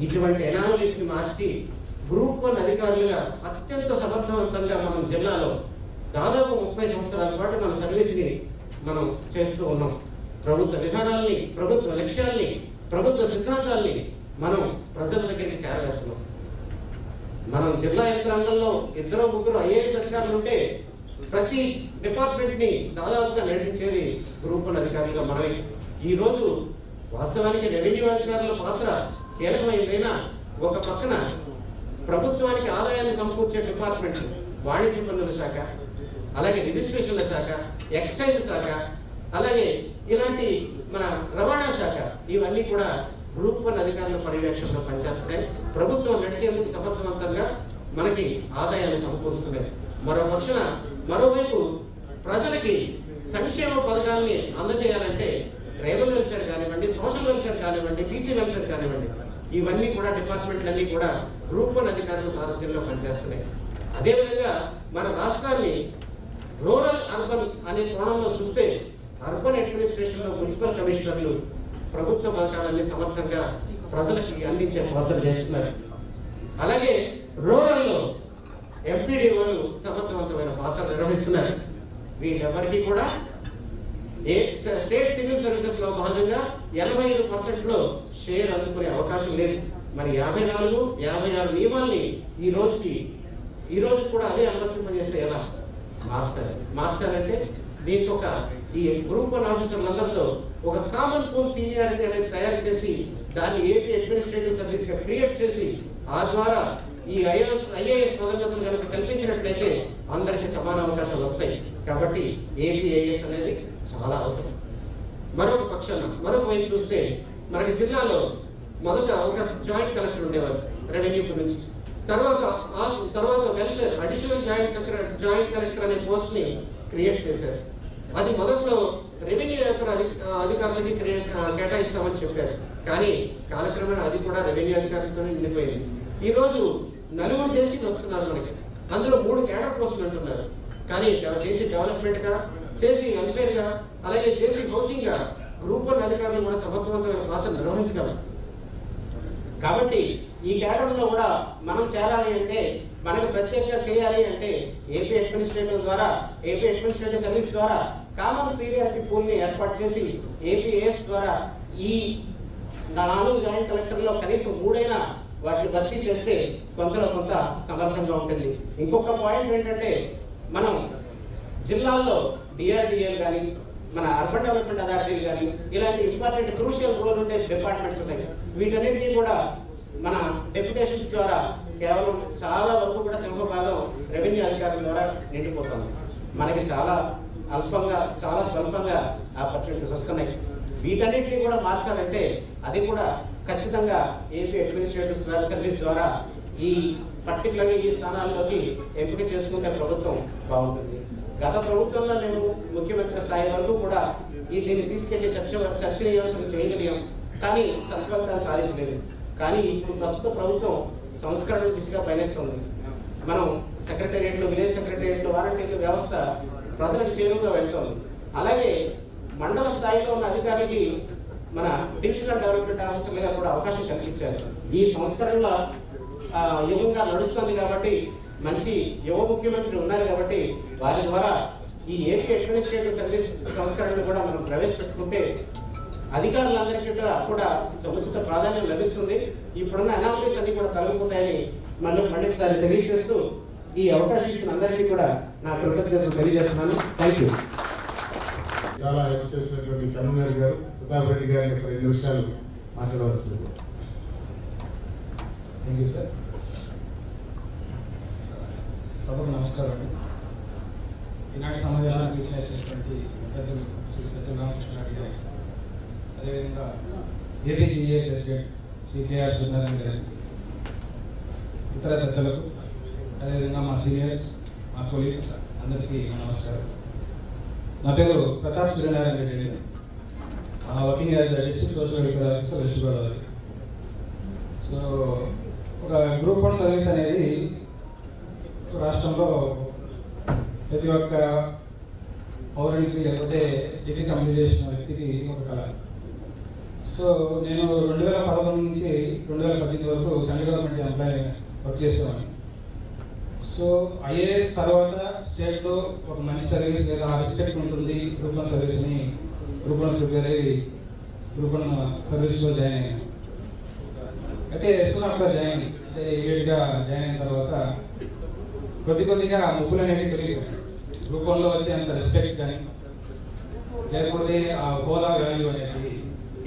[SPEAKER 4] ఇటువంటి ఎనామలీస్ని మార్చి గ్రూప్ వన్ అధికారులుగా అత్యంత సమర్థవంతంగా మనం జిల్లాలో దాదాపు ముప్పై సంవత్సరాల పాటు మన సర్వీస్ని మనం చేస్తూ ఉన్నాం. ప్రభుత్వ విధానాల్ని ప్రభుత్వ లక్ష్యాల్ని ప్రభుత్వ సిద్ధాంతాల్ని మనం ప్రజల దగ్గరికి చేరవేస్తున్నాం. మనం జిల్లా యంత్రాంగంలో ఇద్దరు ముగ్గురు ఐఏఎస్ అధికారులు ఉంటే ప్రతి డిపార్ట్మెంట్ని దాదాపుగా నడిపించేది గ్రూప్ వన్ అధికారులుగా మనమే. ఈరోజు వాస్తవానికి రెవెన్యూ అధికారుల పాత్ర కీలకమైందైనా ఒక పక్కన ప్రభుత్వానికి ఆదాయాన్ని సమకూర్చే డిపార్ట్మెంట్ వాణిజ్య పన్నుల శాఖ అలాగే రిజిస్ట్రేషన్ల శాఖ ఎక్సైజ్ శాఖ అలాగే ఇలాంటి మన రవాణా శాఖ ఇవన్నీ కూడా గ్రూప్ వన్ అధికారుల పర్యవేక్షణలో పనిచేస్తున్నాయి. ప్రభుత్వం నడిచేందుకు సమర్థవంతంగా మనకి ఆదాయాన్ని సమకూరుస్తున్నాయి. మరో పక్షన మరోవైపు ప్రజలకి సంక్షేమ పథకాలని అందజేయాలంటే ట్రైబల్ వెల్ఫేర్ కానివ్వండి సోషల్ వెల్ఫేర్ కానివ్వండి బీసీ వెల్ఫేర్ కానివ్వండి ఇవన్నీ కూడా డిపార్ట్మెంట్లన్నీ కూడా గ్రూప్ వన్ అధికారుల సారథ్యంలో పనిచేస్తున్నాయి. అదేవిధంగా మన రాష్ట్రాన్ని రూరల్ అర్బన్ అనే కోణంలో చూస్తే అర్బన్ అడ్మినిస్ట్రేషన్లో మున్సిపల్ కమిషనర్లు ప్రభుత్వ పథకాలన్నీ సమర్థంగా ప్రజలకి అందించే ప్రవర్తన చేస్తున్నారు. అలాగే రూరల్లో ఎంపీడీఓలు సమర్థవంతమైన పాత్ర నిర్వహిస్తున్నారు. వీళ్ళెవరికీ కూడా ఏ స్టేట్ సివిల్ సర్వీసెస్లో భాగంగా ఎనభై ఐదు పర్సెంట్లో షేర్ అందుకునే అవకాశం లేదు. మరి యాభై నాలుగు యాభై ఆరు నియమాల్ని ఈ రోజుకి ఈ రోజు కూడా అదే అనువర్తింపజేస్తే ఎలా? మార్చాలి. మార్చాలంటే దీనికి ఒక ఈ గ్రూప్ వన్ ఆఫీసర్లందరితో ఒక కామన్ పూల్ సీనియారిటీ అనేది తయారు చేసి దాన్ని ఏపీ అడ్మినిస్ట్రేటివ్ సర్వీస్గా క్రియేట్ చేసి ఆ ద్వారా ఈ ఐఏఎస్ ఐఏఎస్ పదోన్నతులు కనుక కల్పించినట్లయితే అందరికీ సమాన అవకాశాలు వస్తాయి. కాబట్టి ఏపీఐఎస్ అనేది చాలా అవసరం. మరొక పక్షాన మరొక వైపు చూస్తే మనకి జిల్లాలో మొదట ఒక జాయింట్ కలెక్టర్ ఉండేవారు రెవెన్యూ నుంచి. తర్వాత తర్వాత welfare additional joint secretary joint collector అనే పోస్ట్ని క్రియేట్ చేశారు. అది మొదట్లో రెవెన్యూ ఇతర అధికారులకి కేటాయిస్తామని చెప్పారు. కానీ కాలక్రమేణా అది కూడా రెవెన్యూ అధికారులతోనే నిండిపోయింది. ఈ రోజు నలుగురు చేసి వస్తున్నారు మనకి. అందులో మూడు కేడర్ పోస్టులు అంటున్నారు కానీ చేసి డెవలప్మెంట్గా చేసి వెల్ఫేర్గా అలాగే చేసి హౌసింగ్గా గ్రూప్ వన్ అధికారులు కూడా సమర్థవంతమైన పాత్ర నిర్వహించగలరు కాబట్టి ఈ కేటర్లో కూడా మనం చేరాలి అంటే మనకు ప్రత్యేకంగా చేయాలి అంటే ఏపీ అడ్మినిస్ట్రేటివ్ ద్వారా ఏపీ అడ్మినిస్ట్రేటివ్ సర్వీస్ ద్వారా కామన్ సీనియారిటీ పూల్ని ఏర్పాటు చేసి ఏపీఏఎస్ ద్వారా ఈ నాలుగు జాయింట్ కలెక్టర్లో కనీసం మూడైనా వాటిని భర్తీ చేస్తే కొంతలో కొంత సమర్థంగా ఉంటుంది. ఇంకొక పాయింట్ ఏంటంటే మనం జిల్లాల్లో డిఆర్డిఏలు కానీ మన అర్బన్ డెవలప్మెంట్ అథారిటీలు కానీ ఇలాంటి ఇంపార్టెంట్ క్రూషియల్ రోల్ ఉండే డిపార్ట్మెంట్స్ ఉన్నాయి వీటన్నిటికీ కూడా మన డెప్యుటేషన్స్ ద్వారా కేవలం చాలా వరకు కూడా సింహభాగం రెవెన్యూ అధికారుల ద్వారా నిండిపోతుంది. మనకి చాలా అల్పంగా చాలా స్వల్పంగా ఆపర్చునిటీస్ వస్తున్నాయి. వీటన్నిటిని కూడా మార్చాలంటే అది కూడా ఖచ్చితంగా ఏపీ అడ్మినిస్ట్రేటివ్ సర్వీస్ ద్వారా ఈ పర్టికులర్గా ఈ స్థానాల్లోకి ఎంపిక చేసుకుంటే ప్రభుత్వం బాగుంటుంది. గత ప్రభుత్వంలో మేము ముఖ్యమంత్రి స్థాయి వరకు కూడా ఈ దీన్ని తీసుకెళ్ళి చర్చ చర్చనీయాంశం చేయగలిగాం. కానీ సత్ఫలితాలు సాధించలేదు. కానీ ఇప్పుడు ప్రస్తుత ప్రభుత్వం సంస్కరణల దిశగా పయనిస్తుంది. మనం సెక్రటేరియట్లు విలేజ్ సెక్రటేరియట్లు వాలంటీర్ల వ్యవస్థ ప్రజలకు చేరువుగా వెళ్తుంది. అలాగే మండల స్థాయిలో ఉన్న అధికారులకి మన డివిజనల్ డెవలప్మెంట్ ఆఫీసర్లుగా కూడా అవకాశం కల్పించారు. ఈ సంస్కరణల యువంగా యుగంగా నడుస్తుంది కాబట్టి మంచి యువ ముఖ్యమంత్రి ఉన్నారు కాబట్టి వారి ద్వారా ఈ ఏపీ అడ్మినిస్ట్రేటివ్ సర్వీస్ సంస్కరణను కూడా మనం ప్రవేశపెట్టుకుంటే అధికారులందరికీ కూడా సముచిత ప్రాధాన్యం లభిస్తుంది. ఇప్పుడున్న అనామలీస్ అన్ని కూడా తొలగిపోతాయని మళ్ళీ పండిట్ ఒకసారి తెలియజేస్తూ ఈ అవకాశం ఇచ్చిన అందరికీ కూడా నా కృతజ్ఞతలు తెలియజేస్తున్నాను. థ్యాంక్ యూ
[SPEAKER 1] చాలా చేసినటువంటి కన్వీనర్ గారు. ప్రతాప్ రెడ్డి గారి యొక్క రెండు నిమిషాలు మాట్లాడవలసింది.
[SPEAKER 5] థ్యాంక్ యూ సార్ సభకు నమస్కారం ఈనాటి సమావేశానికి విచ్చేసినటువంటి పెద్దలు శ్రీ సత్యనారాయణ రెడ్డి గారు అదేవిధంగా APGA president Shri KR Satyanarayana గారు ఇతర పెద్దలకు అదేవిధంగా మా సీనియర్స్ మా కొలీగ్స్ అందరికీ నమస్కారం. నా పేరు Pratap Suryanarayana Reddy. Working as district social welfare officer West Godavari so ఒక గ్రూప్ వన్ సర్వీస్ అనేది రాష్ట్రంలో ప్రతి ఒక్క పౌరుడికి లేకపోతే డిగ్రీ కంప్లీట్ చేసిన వ్యక్తికి ఒక కళ. సో నేను రెండు వేల పదకొండు నుంచి రెండు వేల పద్దెనిమిది వరకు సెంట్రల్ గవర్నమెంట్ ఎంప్లాయ్ వర్క్ చేసేవాడిని. సో ఐఏఎస్ తర్వాత స్టేట్లో ఒక మంచి సర్వీస్ లేదా రెస్పెక్ట్ ఉంటుంది గ్రూప్ వన్ సర్వీస్ని గ్రూప్ ప్రిపేర్ అయ్యి గ్రూప్ సర్వీస్లో జాయిన్ అయ్యాను అయితే ఎస్కున్నా జాయిన్ అయ్యి అంటే ఏడుగా జాయిన్ అయిన తర్వాత కొద్ది కొద్దిగా ముగ్గులు అనేవి తెలియదు గ్రూప్ వన్లో వచ్చే అంత రెస్పెక్ట్ కానీ లేకపోతే ఆ హోదా వాల్యూ అనేది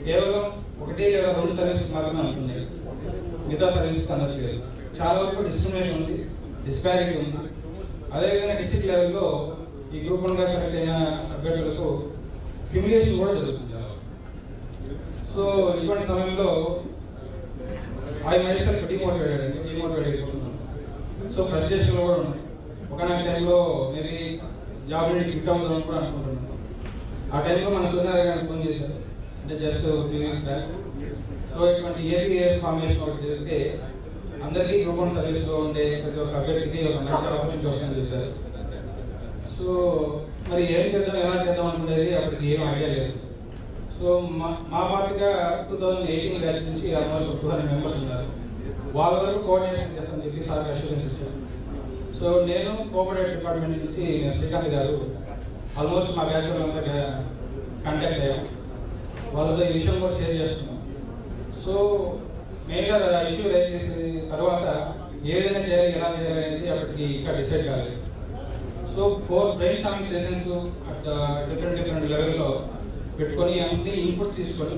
[SPEAKER 5] కేవలం ఒకటి లేదా రెండు సర్వీసెస్ మాత్రమే ఉంటుంది మిగతా సర్వీసెస్ అందరికీ లేదు. చాలా వరకు డిస్క్రిమినేషన్ ఉంది డిస్పారిటీ ఉంది. అదేవిధంగా డిస్టిక్ లెవెల్లో ఈ గ్రూప్ వన్గా సెలెక్ట్ అయిన అభ్యర్థులకు హ్యూమిలేషన్ కూడా జరుగుతుంది. సో ఇటువంటి సమయంలో ఐ మైసెల్ఫ్ డిమోటివేటెడ్ అండి డిమోటివేట్ అయిపోతున్నాను సో ఫ్రస్ట్రేషన్ కూడా ఉన్నాయి ఒకనొక టైంలో మేబీ జాబ్ నుండి క్విట్ అవుతామని కూడా అనుకుంటున్నాను ఆ టైంలో మన సూర్యనారాయణ గారికి ఫోన్ చేశారు. అంటే just three weeks back so ఇటువంటి ఏపీఎస్ ఫార్మేషన్ ఒకటి జరిగితే అందరికీ గ్రూప్ సర్వీస్లో ఉండే ప్రతి ఒక్క అభ్యర్థికి ఒక మంచి ఆపర్చునిటీ వస్తుంది సో మరి ఏం చేద్దాం ఎలా చేద్దాం అనుకునేది అక్కడికి ఏం ఐడియా లేదు. సో మా మా పార్టీగా టూ థౌజండ్ ఎయిటీన్ బ్యాచ్ నుంచి ఆల్మోస్ట్ టూ హండ్రెడ్ మెంబర్స్ ఉన్నారు. వాళ్ళ వరకు కోఆర్డినేషన్ చేస్తాను చెప్పి సార్ అష్యూరెన్స్ ఇచ్చారు సో నేను కోఆపరేటివ్ డిపార్ట్మెంట్ నుంచి శ్రీకాంత్ గారు ఆల్మోస్ట్ మా బ్యాచ్ వాళ్ళంతా కాంటాక్ట్ అయ్యాం. వాళ్ళతో ఈ విషయం కూడా షేర్ చేస్తున్నాం సో మెయిన్గా ఇష్యూ రైజ్ చేసిన తర్వాత ఏ విధంగా చేయాలి ఎలా చేయాలి అనేది అక్కడికి ఇంకా డిసైడ్ కాలేదు. So four brainstorming sessions at different different లెవెల్లో పెట్టుకొని అన్ని ఇన్పుట్స్ తీసుకొని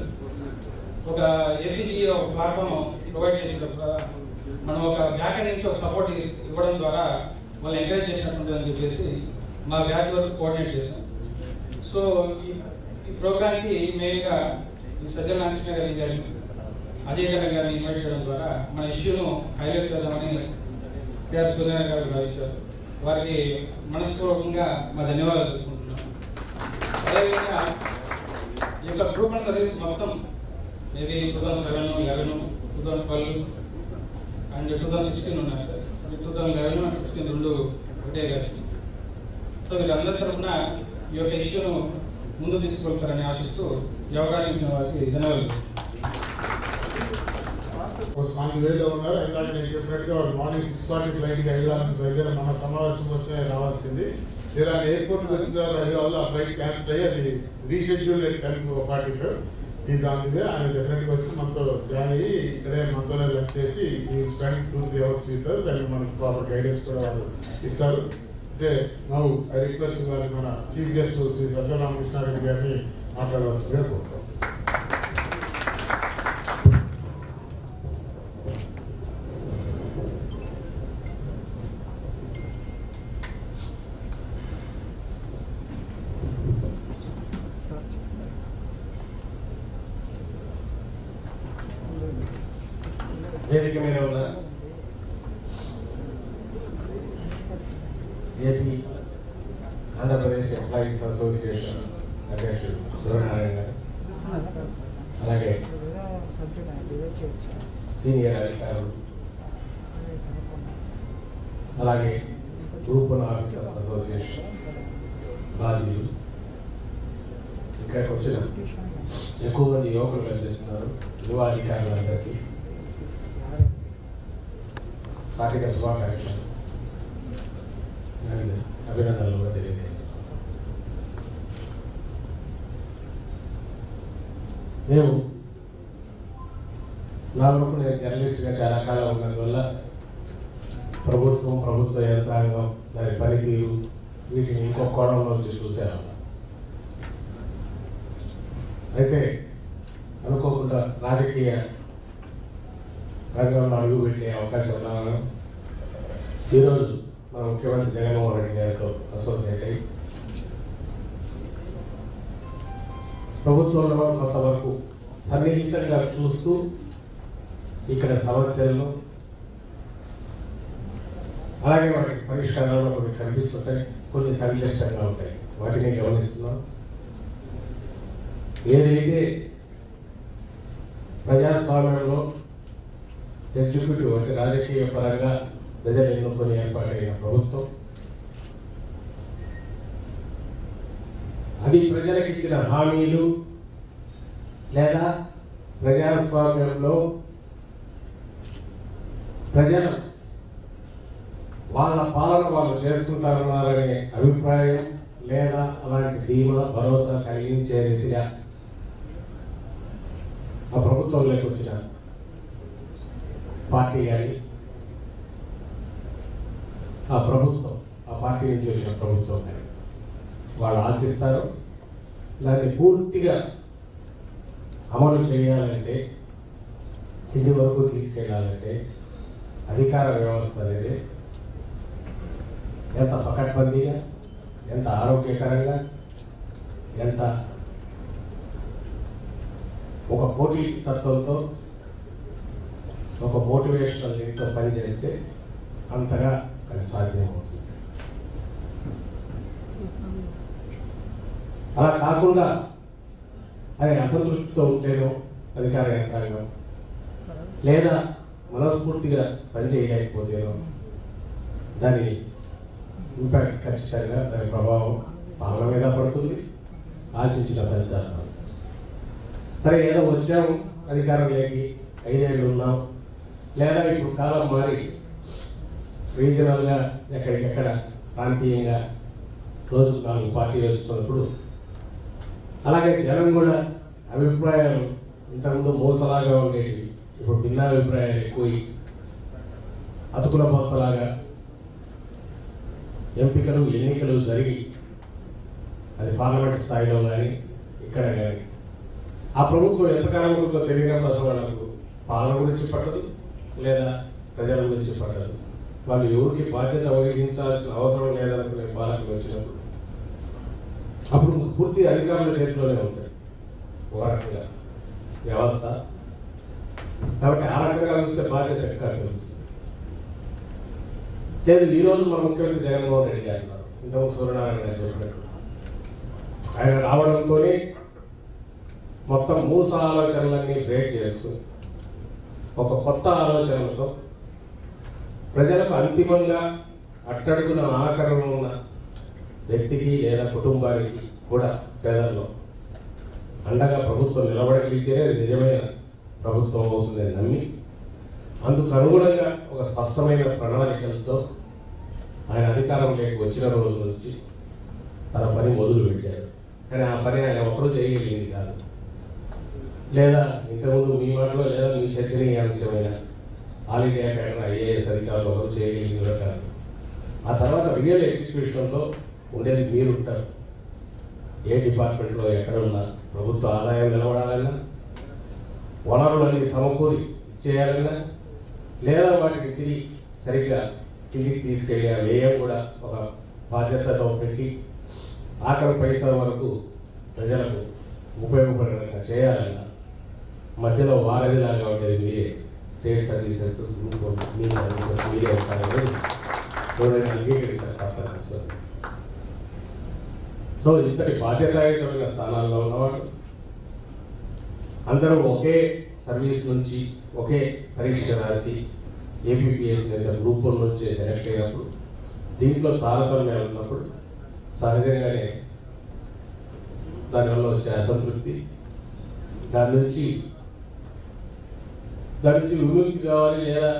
[SPEAKER 5] ఒక ఎల్పిజి ఒక ప్లాట్ఫామ్ ప్రొవైడ్ చేసేటప్పుడు మనం ఒక బ్యాక్ నుంచి ఒక సపోర్ట్ ఇవ్వడం ద్వారా వాళ్ళు ఎంకరేజ్ అని చెప్పేసి మా బ్యాచ్ వరకు కోఆర్డినేట్ చేసాం. సో ఈ ప్రోగ్రామ్కి మెయిన్గా సజ్జన లక్ష్మి గారి గారిని అజయ్ కళ్యాణ్ గారిని ఇన్వైట్ చేయడం ద్వారా మన ఇష్యూను హైలైట్ చేద్దామని కేఆర్ సూర్యనారాయణ గారు భావించారు వారికి మనస్పూర్వకంగా మా ధన్యవాదాలు తెలుపుకుంటున్నాం. అదేవిధంగా ఈ యొక్క గ్రూప్ సర్వీస్ మొత్తం maybe two thousand seven eleven two thousand twelve and two thousand sixteen ఉన్నాయి sir. Two thousand eleven and sixteen రెండు ఒకటే కలిసి సో వీళ్ళందరి తరఫున ఈ యొక్క ఇష్యూను ముందు తీసుకెళ్తారని ఆశిస్తూ ఈ అవకాశం ఇచ్చిన వారికి ధన్యవాదాలు.
[SPEAKER 1] మంది వేలో ఉన్నారు? ఇందాక నేను చెప్పినట్టుగా మార్నింగ్ సిక్స్ ఫార్టీ ఫ్లైట్కి హైదరాబాద్ నుంచి బయలుదేరి మన సమావేశం కోసమే రావాల్సింది. తీరా ఎయిర్పోర్ట్కి వచ్చిన తర్వాత హైదరాబాద్లో ఆ ఫ్లైట్ క్యాన్సిల్ అయ్యి అది రీషెడ్యూల్ కలిపి forty five is on the way ఆయన డెఫినెట్గా వచ్చి మనతో జాయిన్ అయ్యి ఇక్కడే మనతోనే లంచ్ చేసి ఈ spend two three hours with us and మనకు ప్రాపర్ గైడెన్స్ కూడా వాళ్ళు ఇస్తారు. అయితే నవ్వు ఐ రిక్వెస్ట్ మన చీఫ్ గెస్ట్ శ్రీ రజరామకృష్ణారెడ్డి గారిని మాట్లాడవలసిందిగా కోరుతాం
[SPEAKER 6] వేదిక మీద ఉన్న ఏపీ ఆంధ్రప్రదేశ్ ఎంప్లాయీస్ అసోసియేషన్ అధ్యక్షుడు సూర్యనారాయణ గారు అలాగే సీనియర్ అధికారులు అలాగే గ్రూప్ వన్ ఆఫీసర్స్ అసోసియేషన్ బాధ్యులు ఇక్కడికి వచ్చిన ఎక్కువ మంది యువకులు కనిపిస్తున్నారు యువ అధికారులందరికీ కార్తీక శుభాకాంక్షలు అభినందనలు కూడా తెలియజేస్తున్నాను మేము నా వరకు నేను జర్నలిస్ట్గా చాలా కాలం ఉన్నందువల్ల ప్రభుత్వం ప్రభుత్వ యంత్రాంగం దాని పనితీరు వీటిని ఇంకో కోణంలో నుంచి చూశాను అయితే అనుకోకుండా రాజకీయ రంగంలో అడుగు పెట్టే అవకాశం ఉన్నాను ఈరోజు మన ముఖ్యమంత్రి జగన్మోహన్ రెడ్డి గారితో అసోసియేట్ అయ్యి ప్రభుత్వంలో కొంతవరకు సన్నిహితంగా చూస్తూ ఇక్కడ సమస్యలను అలాగే వాటికి పరిష్కారాలు కొన్ని కనిపిస్తుంటాయి కొన్ని సంక్లిష్టంగా ఉంటాయి. వాటిని గమనిస్తున్నాం. ఏదైతే ప్రజాస్వామ్యంలో ఎగ్జిక్యూటివ్ అంటే రాజకీయ పరంగా ప్రజలు ఎన్నుకొని ఏర్పాటైన ప్రభుత్వం. అది ప్రజలకు ఇచ్చిన హామీలు లేదా ప్రజాస్వామ్యంలో ప్రజలు వాళ్ళ పాలన వాళ్ళు చేసుకుంటారన్నారనే అభిప్రాయం లేదా అలాంటి ధీమా భరోసా కలిగించే రీతిగా ఆ ప్రభుత్వంలోకి వచ్చిన పార్టీ కానీ ఆ ప్రభుత్వం ఆ పార్టీ నుంచి వచ్చిన ప్రభుత్వం కానీ వాళ్ళు ఆశిస్తారు. దాన్ని పూర్తిగా అమలు చేయాలంటే ఇది వరకు తీసుకెళ్ళాలంటే అధికార వ్యవస్థ అనేది ఎంత పకడ్బందీగా ఎంత ఆరోగ్యకరంగా ఎంత ఒక పోటీ తత్వంతో ఒక మోటివేషనల్ దీంతో పనిచేస్తే అంతగా అది సాధ్యమవుతుంది. అలా కాకుండా అది అసంతృప్తితో ఉంటేనో అధికార యంత్రాంగం లేదా మనస్ఫూర్తిగా పనిచేయలేకపోతేనో దాని ఇంపాక్ట్ ఖచ్చితంగా దాని ప్రభావం పాలన మీద పడుతుంది ఆశించిన ఫలితాలు సరే ఏదో వచ్చాము అధికారం అధికారంలోకి ఐదేళ్ళు ఉన్నాం లేదా ఇప్పుడు కాలం మారి రీజనల్గా ఎక్కడికెక్కడ ప్రాంతీయంగా రోజు నాలుగు పార్టీలు వస్తున్నప్పుడు అలాగే జనం కూడా అభిప్రాయాలు ఇంతకుముందు మోసలాగా ఉండేవి ఇప్పుడు భిన్నాభిప్రాయాలు ఎక్కువ అతుకుల మొత్తలాగా ఎంపికలు ఎన్నికలు జరిగి అది పార్లమెంట్ స్థాయిలో కానీ ఇక్కడ కానీ ఆ ప్రభుత్వం ఎంతకాలం ఉంటుందో తెలియనప్పుడు అసలు వాళ్ళకు పాలన గురించి పట్టదు. లేదా ప్రజల గురించి పడ్డారు. వాళ్ళు ఎవరికి బాధ్యత వహించాల్సిన అవసరం లేదనుకునే పాలకులు వచ్చినప్పుడు. అప్పుడు పూర్తి అధికారుల చేతిలోనే ఉంటాయి. ఒక రకంగా వ్యవస్థ. కాబట్టి ఆ రకంగా చూస్తే బాధ్యత ఎక్కడ లేదు ఈరోజు మన ముఖ్యమంత్రి జగన్మోహన్ రెడ్డి గారు ఇంతకు సూర్యనారాయణ గారు చెప్పినట్టు. ఆయన రావడంతోనే మొత్తం మూస ఆలోచనలన్నీ బ్రేక్ చేస్తూ ఒక కొత్త ఆలోచనలతో ప్రజలకు అంతిమంగా అట్టడుగున ఆకరణలో ఉన్న వ్యక్తికి లేదా కుటుంబానికి కూడా పేదల్లో అండగా ప్రభుత్వం నిలబడగలిగితేనే నిజమైన ప్రభుత్వం అవుతుందని నమ్మి అందుకు అనుగుణంగా ఒక స్పష్టమైన ప్రణాళికలతో ఆయన అధికారంలోకి వచ్చిన రోజు నుంచి తన పని మొదలు పెట్టారు కానీ ఆ పని ఆయన ఒకరు చేయగలిగింది కాదు. లేదా ఇంతకుముందు మీ మాటలో లేదా మీ చర్చనీయాంశమైన ఆల్ ఇండియా కేడర్ ఐఏఎస్ అధికారులు ఒకరు చేయగలిగిన కాదు. ఆ తర్వాత రియల్ ఎగ్జిక్యూషన్లో ఉండేది మీరు ఉంటారు ఏ డిపార్ట్మెంట్లో ఎక్కడ ఉన్నా ప్రభుత్వ ఆదాయం నిలబడాలన్నా వనరులన్నీ సమకూరి చేయాలన్నా లేదా వాటికి తిరిగి సరిగ్గా తిరిగి తీసుకెళ్ళే ఆ వ్యయం కూడా ఒక బాధ్యతతో పెట్టి ఆఖరి పైసల వరకు ప్రజలకు ఉపయోగపడేలా చేయాలన్నా మధ్యలో వారధిలాగా ఉండేది మీరే స్టేట్ సర్వీసెస్ మీ సర్వీసెస్ మీరే ఉంటారని ఎవరైనా అంగీకరించారు తప్పదు సో ఇంతటి బాధ్యతాయుతమైన స్థానాల్లో ఉన్నవాడు అందరూ ఒకే సర్వీస్ నుంచి ఒకే పరీక్ష రాసి ఏపీపీఎస్ గ్రూప్ వన్ నుంచి సెలెక్ట్ అయినప్పుడు దీంట్లో తారతమ్యాలు ఉన్నప్పుడు సహజంగానే దానివల్ల వచ్చే అసంతృప్తి దాని నుంచి దాని నుంచి విముక్తి కావాలి లేదా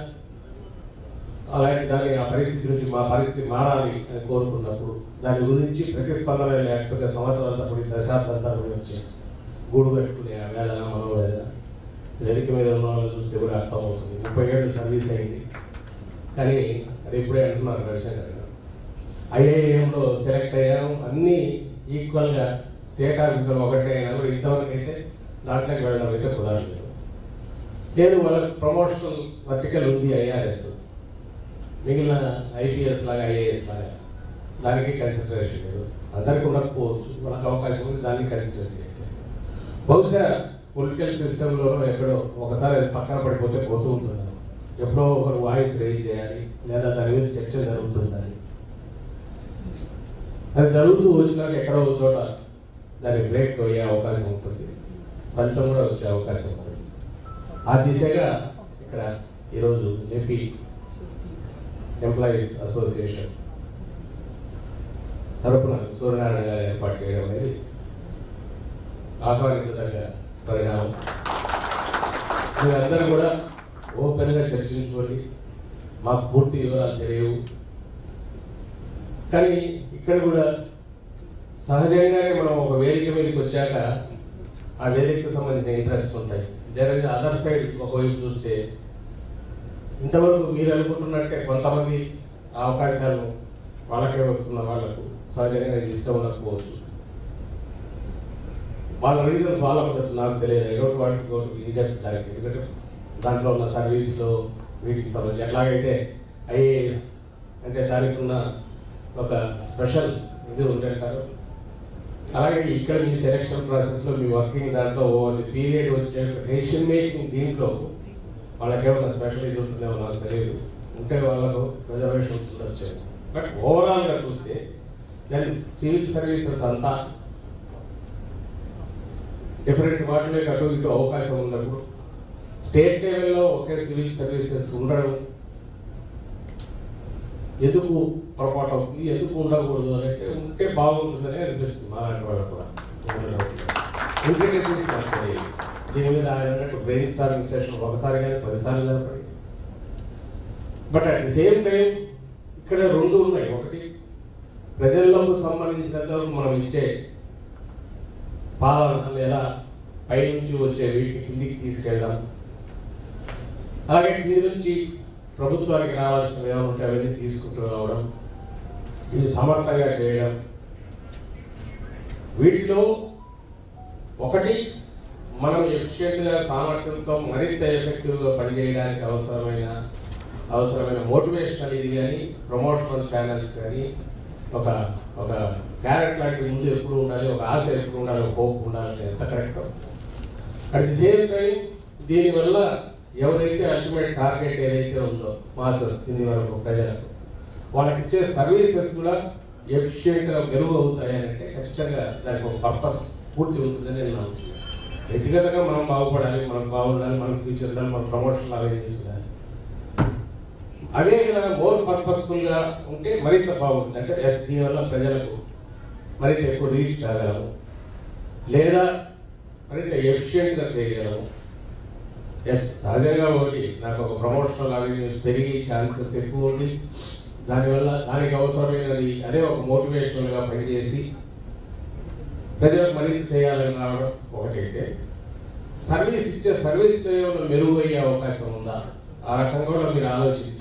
[SPEAKER 6] అలాంటి దాని ఆ పరిస్థితి నుంచి మా పరిస్థితి మారాలి అని కోరుకున్నప్పుడు దాని గురించి ప్రతిస్పందన లేకపోతే సంవత్సరాల తప్పటి దశాబ్దాల తప్పటి వచ్చే గూడు కట్టుకునే ఆ వేదన లేదా వేదిక మీద ఉన్న వాళ్ళు చూస్తే కూడా అర్థమవుతుంది. ముప్పై ఏళ్ళు సర్వీస్ అయింది. కానీ అది ఇప్పుడే అంటున్నారు రవిశంకర్ గారు. ఐఐఎంలో సెలెక్ట్ అయ్యాము అన్నీ ఈక్వల్గా స్టేట్ ఆఫీసర్ ఒకటే అయినా కూడా ఇంతవరకు అయితే దాంట్లోకి వెళ్ళడం అయితే కుదరలేదు. నేను వాళ్ళకి ప్రమోషనల్ వర్టికల్ ఉంది ఐఆర్ఎస్ మిగిలిన ఐపీఎస్ లాగా ఐఏఎస్ లాగా. దానికి కన్సిడరేషన్ లేదు. అందరికీ ఉండకపోవచ్చు. మనకు అవకాశం ఉంది దాన్ని కన్సిడర్ బహుశా పొలిటికల్ సిస్టంలో ఎక్కడో ఒకసారి అది పక్కన పడిపోతే పోతూ ఉంటుంది? ఎప్పుడో ఒకరు వాయిస్ రేజ్ చేయాలి లేదా దాని మీద చర్చ జరుగుతుందని అది జరుగుతూ వచ్చినాక ఎక్కడో ఒక చోట దాన్ని బ్రేక్ అయ్యే అవకాశం ఉంటుంది. ఫలితం కూడా వచ్చే అవకాశం ఉంటుంది. ఆ దిశగా ఇక్కడ ఈరోజు ఏపీ ఎంప్లాయీస్ అసోసియేషన్ తరపున సూర్యనారాయణ గారు ఏర్పాటు చేయడం అనేది ఆహ్వానించదగ్గ పరిణామం. మీరందరూ కూడా ఓపెన్గా చర్చించుకోండి. మాకు పూర్తి వివరాలు తెలియవు. కానీ ఇక్కడ కూడా సహజంగానే మనం ఒక వేదిక మీదకి వచ్చాక ఆ వేదికకు సంబంధించిన ఇంట్రెస్ట్ ఉంటాయి. దేని అదర్ సైడ్ ఒకవైపు చూస్తే ఇంతవరకు మీరు అనుకుంటున్నట్టే కొంతమంది అవకాశాలు వాళ్ళకే వస్తున్న వాళ్ళకు సహజంగా ఇది ఇష్టం ఉండకపోవచ్చు. వాళ్ళ రీజన్స్ వాళ్ళకు ఉండొచ్చు నాకు తెలియదు. ఎటువంటి వాటికి ఇంజెక్ట్ దానికి ఎందుకంటే దాంట్లో ఉన్న సర్వీస్లో వీటికి సంబంధించి ఎలాగైతే ఐఏఎస్ అంటే దానికి ఉన్న ఒక స్పెషల్ ఇది ఉండేటారు అలాగే ఇక్కడ మీ సెలక్షన్ ప్రాసెస్లో మీ వర్కింగ్ దాంట్లో ఓవర్ పీరియడ్ వచ్చే డెసిషన్ మేకింగ్ దీంట్లో వాళ్ళకి ఏమైనా ఇది ఉంటుందేమో నాకు తెలియదు. ఉంటే వాళ్ళకు రిజర్వేషన్స్ వచ్చాయి. బట్ ఓవరాల్గా చూస్తే దెన్ సివిల్ సర్వీసెస్ అంతా డిఫరెంట్ వాటిలో అటు ఇటు అవకాశం ఉన్నప్పుడు స్టేట్ లెవెల్లో ఒకే సివిల్ సర్వీసెస్ ఉండడం ఎందుకు పొరపాటు అవుతుంది. ఎందుకు ఉండకూడదు అని అంటే ఉంటే బాగుంటుందని అనిపిస్తుంది. మా లాంటి వాళ్ళకు కూడా దీని మీద ఆయన అన్నట్టు బ్రెయిన్ స్టార్మింగ్ సెషన్ ఒకసారి కానీ పదిసార్లు జరపండి but at the same time ఇక్కడ రెండు ఉన్నాయి. ఒకటి ప్రజలకు సంబంధించినంత మనం ఇచ్చే పాలన ఎలా పైనుంచి వచ్చే వీటిని కిందికి తీసుకెళ్ళడం అలాగే కింది నుంచి ప్రభుత్వానికి రావాల్సిన ఏమైనా ఉంటే అవన్నీ తీసుకుంటూ రావడం. ఇది సమర్థంగా చేయడం. వీటిలో ఒకటి మనం ఎఫిషియెంట్గా సామర్థ్యంతో మరింత ఎఫెక్టివ్గా పనిచేయడానికి అవసరమైన అవసరమైన మోటివేషనల్ ఇది కానీ ప్రమోషనల్ ఛానల్స్ కానీ ఒక ఒక క్యారెట్ లాంటి ముందు ఎప్పుడు ఉండాలి ఒక ఆశ ఎప్పుడు ఉండాలి ఒక హోప్ ఉండాలి ఎంత correct. At the same time దీనివల్ల ఎవరైతే అల్టిమేట్ టార్గెట్ ఏదైతే ఉందో మాసెస్ ఇది వరకు ప్రజలకు వాళ్ళకి ఇచ్చే సర్వీసెస్ కూడా ఎఫిషియెంట్గా మెరుగు అవుతాయంటే ఖచ్చితంగా దానికి ఒక పర్పస్ పూర్తి ఉంటుందని నేను అనుకుంటున్నాను వ్యక్తిగతంగా మనం బాగుపడాలి మనం బాగుండాలి మనం ఫ్యూచర్ ఉండాలి మన ప్రమోషన్ అరేంజ్ చేయాలి అదే విధంగా మోర్ పర్పస్ఫుల్గా ఉంటే మరింత బాగుంటుంది. అంటే ఎస్ దీనివల్ల ప్రజలకు మరింత ఎక్కువ రీచ్ కాగలము. లేదా మరింత ఎఫిషియెంట్గా చేయగలము. ఎస్ సహజంగా ఒకటి నాకు ఒక ప్రమోషనల్ అవెన్యూస్ పెరిగి ఛాన్సెస్ ఎక్కువ ఉండి దానివల్ల దానికి అవసరమైనది అదే ఒక మోటివేషనల్గా పనిచేసి ప్రజలకు మరింత చేయాలని రావడం ఒకటైతే సర్వీస్ ఇచ్చే సర్వీస్ ఏమైనా మెరుగయ్యే అవకాశం ఉందా? ఆ రకంగా కూడా మీరు ఆలోచించి.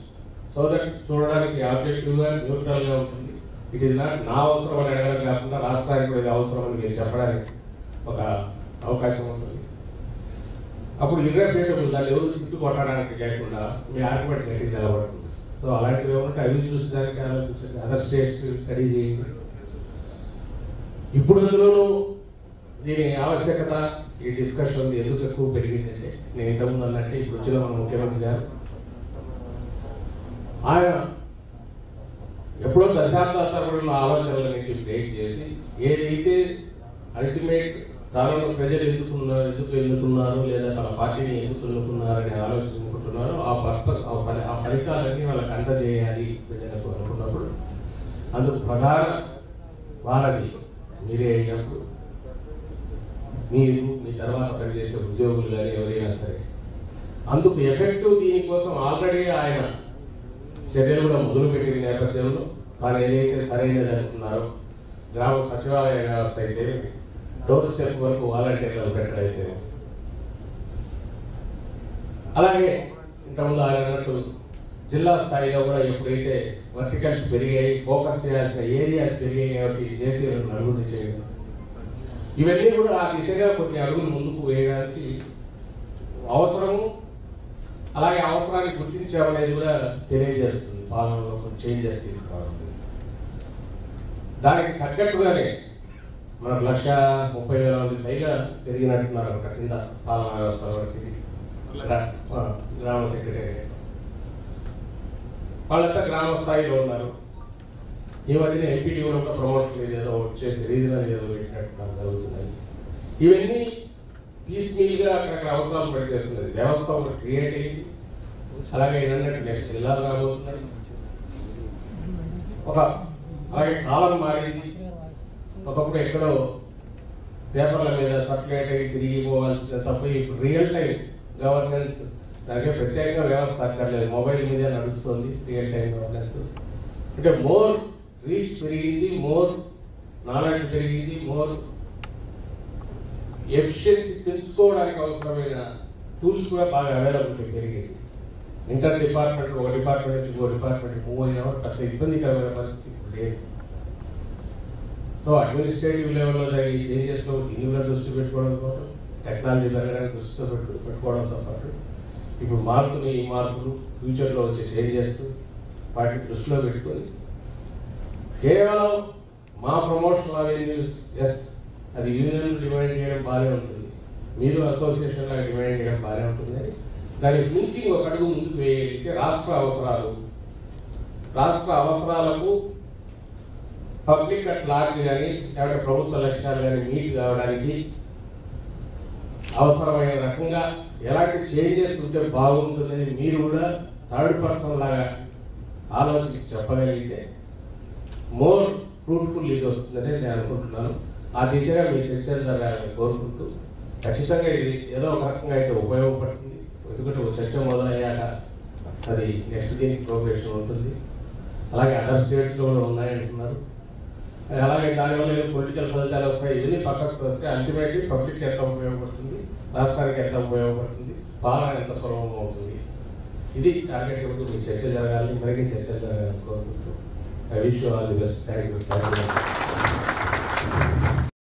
[SPEAKER 6] సో దట్ చూడడానికి ఆబ్జెక్టివ్గా న్యూట్రల్గా ఉంటుంది. ఇట్ ఇస్ నాట్ నా అవసరం అని అడగడం కాకుండా రాష్ట్రానికి కూడా ఇది అవసరం అని మీరు చెప్పడానికి ఒక అవకాశం ఉంటుంది. అప్పుడు ఇర్రెఫ్యూటబుల్ దాన్ని ఎవరు చుట్టుకొట్టడానికి లేకుండా మీ ఆర్గ్యుమెంట్ గట్టి నిలబడుతుంది. సో అలాంటివి ఏమంటే అవి చూసేసరికి ఆలోచించండి అదర్ స్టేట్స్ స్టడీ చేయండి. ఇప్పుడు అందులోనూ దీని ఆవశ్యకత ఈ డిస్కషన్ ఎందుకు ఎక్కువ పెరిగిందంటే నేను ఇంతకుముందు అన్నట్టే ఇప్పుడు వచ్చిన మన ముఖ్యమంత్రి గారు. ఆయన ఎప్పుడో దశాబ్దాల తరబడిన ఆలోచనలన్నింటినీ బ్రేక్ చేసి ఏదైతే అల్టిమేట్ చాలా ప్రజలు ఎందుకున్నారు ఎందుకు ఎన్నుకున్నారు? లేదా తన పార్టీని ఎందుకు ఎన్నుకున్నారని ఆలోచించుకుంటున్నారో ఆ పర్పస్ ఆ ఫలి ఆ ఫలితాలన్నీ వాళ్ళకి అందజేయాలి ప్రజలకు అనుకున్నప్పుడు. అందుకు ప్రధాన వాళ్ళని మీరే అయినప్పుడు మీరు మీ తర్వాత పనిచేసే ఉద్యోగులు కానీ ఎవరైనా సరే. అందుకు ఎఫెక్టివ్ దీనికోసం ఆల్రెడీ ఆయన చర్యలు కూడా మొదలుపెట్టిన నేపథ్యంలో తాను ఏదైతే సరైనది అనుకున్నారో గ్రామ సచివాలయ వ్యవస్థ అయితే డోర్ స్టెప్ వరకు వాలంటీర్లు పెట్టడైతే అలాగే ఇంతకుముందు ఆయన అన్నట్టు జిల్లా స్థాయిలో కూడా ఎప్పుడైతే వర్టికల్స్ పెరిగాయి ఫోకస్ చేయాల్సిన ఏరియాస్ పెరిగాయి కాబట్టి జేసీలను అభివృద్ధి చేయడం. ఇవన్నీ కూడా ఆ దిశగా కొన్ని అడుగులు ముందుకు వేయడానికి అవసరము. అలాగే అవసరాన్ని గుర్తించామనేది కూడా తెలియజేస్తుంది. పాలనలో కొన్ని చేంజెస్ తీసుకోవాలి. దానికి తగ్గట్టుగానే మనకు లక్ష ముప్పై వేల మంది పైగా పెరిగినట్టున్నారు ఒక కింద పాలనా వ్యవస్థ వరకు. గ్రామ సెక్రటరీ. వాళ్ళంతా గ్రామ స్థాయిలో ఉన్నారు. ఈ మధ్యన ఎంపీడీఓ ఒక ప్రమోషన్ ఏదో వచ్చేసి రీజనల్ ఏదో పెట్టినట్టు జరుగుతున్నాయి. ఇవన్నీ పీస్ మీల్గా అక్కడక్కడ అవసరాలు పనిచేస్తున్నది. వ్యవస్థ ఒకటి క్రియేట్ అయ్యింది అలాగే ఏంటంటే నెక్స్ట్ జిల్లాలు రాబోతున్నాయి. ఒక అలాగే కాలం మారింది. ఒకప్పుడు ఎక్కడో పేపర్ల మీద సర్టిఫికేట్ అయ్యి తిరిగి పోవాల్సిందే తప్ప ఇప్పుడు రియల్ టైం గవర్నెన్స్ దానికి ప్రత్యేకంగా వ్యవస్థ అక్కర్లేదు. మొబైల్ మీద నడుస్తుంది రియల్ టైం గవర్నెన్స్ అంటే మోర్ రీచ్ పెరిగింది మోర్ నాలెడ్జ్ పెరిగింది మోర్ ఎఫిషియన్సీ పెంచుకోవడానికి అవసరమైన టూల్స్ కూడా బాగా అవైలబిలిటీ పెరిగింది ఇంటర్ డిపార్ట్మెంట్ ఒక డిపార్ట్మెంట్ నుంచి ఇంకో డిపార్ట్మెంట్ మూవ్ అయినా కూడా పెద్ద ఇబ్బందికరమైన పరిస్థితి ఇప్పుడు లేదు. సో అడ్మినిస్ట్రేటివ్ లెవెల్లో జరిగే చేంజెస్లో ఇందులో దృష్టి పెట్టుకోవడం పాటు టెక్నాలజీ పెరగడానికి దృష్టితో పెట్టు పెట్టుకోవడంతో పాటు ఇప్పుడు మారుతున్న ఈ మార్పులు ఫ్యూచర్లో వచ్చే చేంజెస్ వాటిని దృష్టిలో పెట్టుకొని కేవలం మా ప్రమోషన్ అవెన్యూస్ ఎస్ అది యూనియన్ డిమాండ్ చేయడం బాగానే ఉంటుంది. మీరు అసోసియేషన్ డిమాండ్ చేయడం బాగానే ఉంటుంది. అని దానికి మించి ఒక అడుగు ముందుకు వేయగలిగితే రాష్ట్ర అవసరాలు రాష్ట్ర అవసరాలకు పబ్లిక్ అట్ లార్జ్ కానీ లేకపోతే ప్రభుత్వ లక్ష్యాలు కానీ మీట్ కావడానికి అవసరమైన రకంగా ఎలాంటి చేంజెస్ ఉంటే బాగుంటుందని మీరు కూడా థర్డ్ పర్సన్ లాగా ఆలోచించి చెప్పగలిగితే మోర్ ఫ్రూట్ఫుల్ ఇది వస్తుందని నేను అనుకుంటున్నాను. ఆ దిశగా మీ చర్చలు జరగాలని కోరుకుంటూ ఖచ్చితంగా ఇది ఏదో ఒక రకంగా అయితే ఉపయోగపడుతుంది. ఎందుకంటే ఒక చర్చ మొదలయ్యాక అది నెక్స్ట్ దీనికి ప్రోగ్రెషన్ ఉంటుంది. అలాగే అదర్ స్టేట్స్లో కూడా ఉన్నాయంటున్నారు అలాగే దానివల్ల ఏదో పొలిటికల్ ఫలితాలు వస్తాయి ఇవన్నీ పక్కకు వస్తే అల్టిమేట్లీ పబ్లిక్ ఎంత ఉపయోగపడుతుంది? రాష్ట్రానికి ఎంత ఉపయోగపడుతుంది? పాలన ఎంత సులభం అవుతుంది ఇది టార్గెట్ ఇప్పుడు మీ చర్చ జరగాలని మరిన్ని చర్చ జరగాలని కోరుకుంటూ. I wish all the best thank you